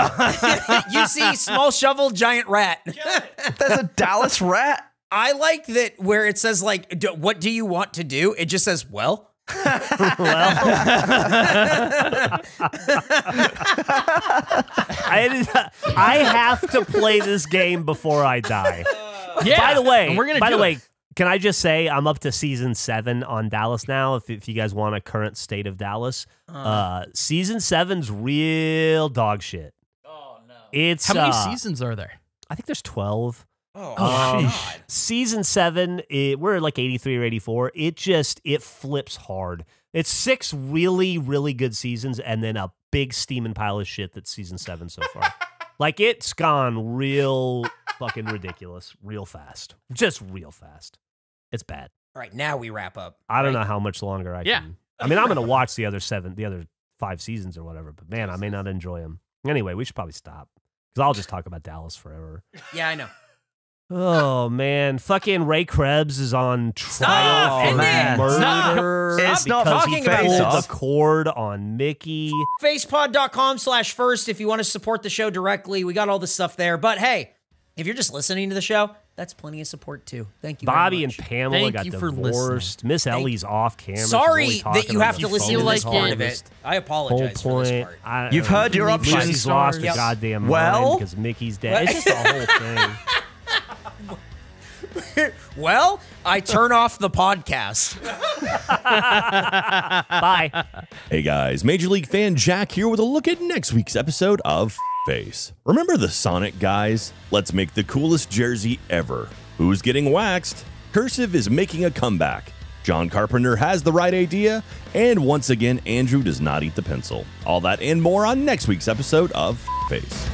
in- you see, small shovel, giant rat. There's a Dallas rat. I like that where it says like, d- "What do you want to do?" It just says, "Well." I, I have to play this game before I die. Yeah. by the way, we're gonna by do the way, can I just say I'm up to season seven on Dallas now? If, if you guys want a current state of Dallas, uh, season seven's real dog shit. Oh no, it's How many uh, seasons are there? I think there's twelve. Oh, Um, God. season seven, it, we're at like 83 or 84. It just, it flips hard. It's six really, really good seasons and then a big steaming pile of shit that's season seven so far. like it's gone real fucking ridiculous, real fast. Just real fast. It's bad. All right, now we wrap up. I don't right? know how much longer I Yeah. can. I mean, I'm going to watch the other seven, the other five seasons or whatever, but man, I may not enjoy them. Anyway, we should probably stop because I'll just talk about Dallas forever. Yeah, I know. Oh man, fucking Ray Krebs is on trial Stop, for murder. Stop. It's not because talking he about pulled this. the cord on Mickey. facepod.com slash first if you want to support the show directly. We got all this stuff there. But hey, if you're just listening to the show, that's plenty of support too. Thank you. very Bobby and. Pamela Thank got you for divorced. Miss Ellie's off camera. She's Sorry that you have to listen to phone this like part of it. I Whole apologize for this point. part. I, You've heard your Mickey's options. lost her Yep. goddamn Well- mind because Mickey's dead. It's just the whole thing. Well, I turn off the podcast. Bye. Hey guys, Major League fan Jack here with a look at next week's episode of Face. Remember the Sonic guys? Let's make the coolest jersey ever. Who's getting waxed? Cursive is making a comeback. John Carpenter has the right idea, and once again, Andrew does not eat the pencil. All that and more on next week's episode of Face.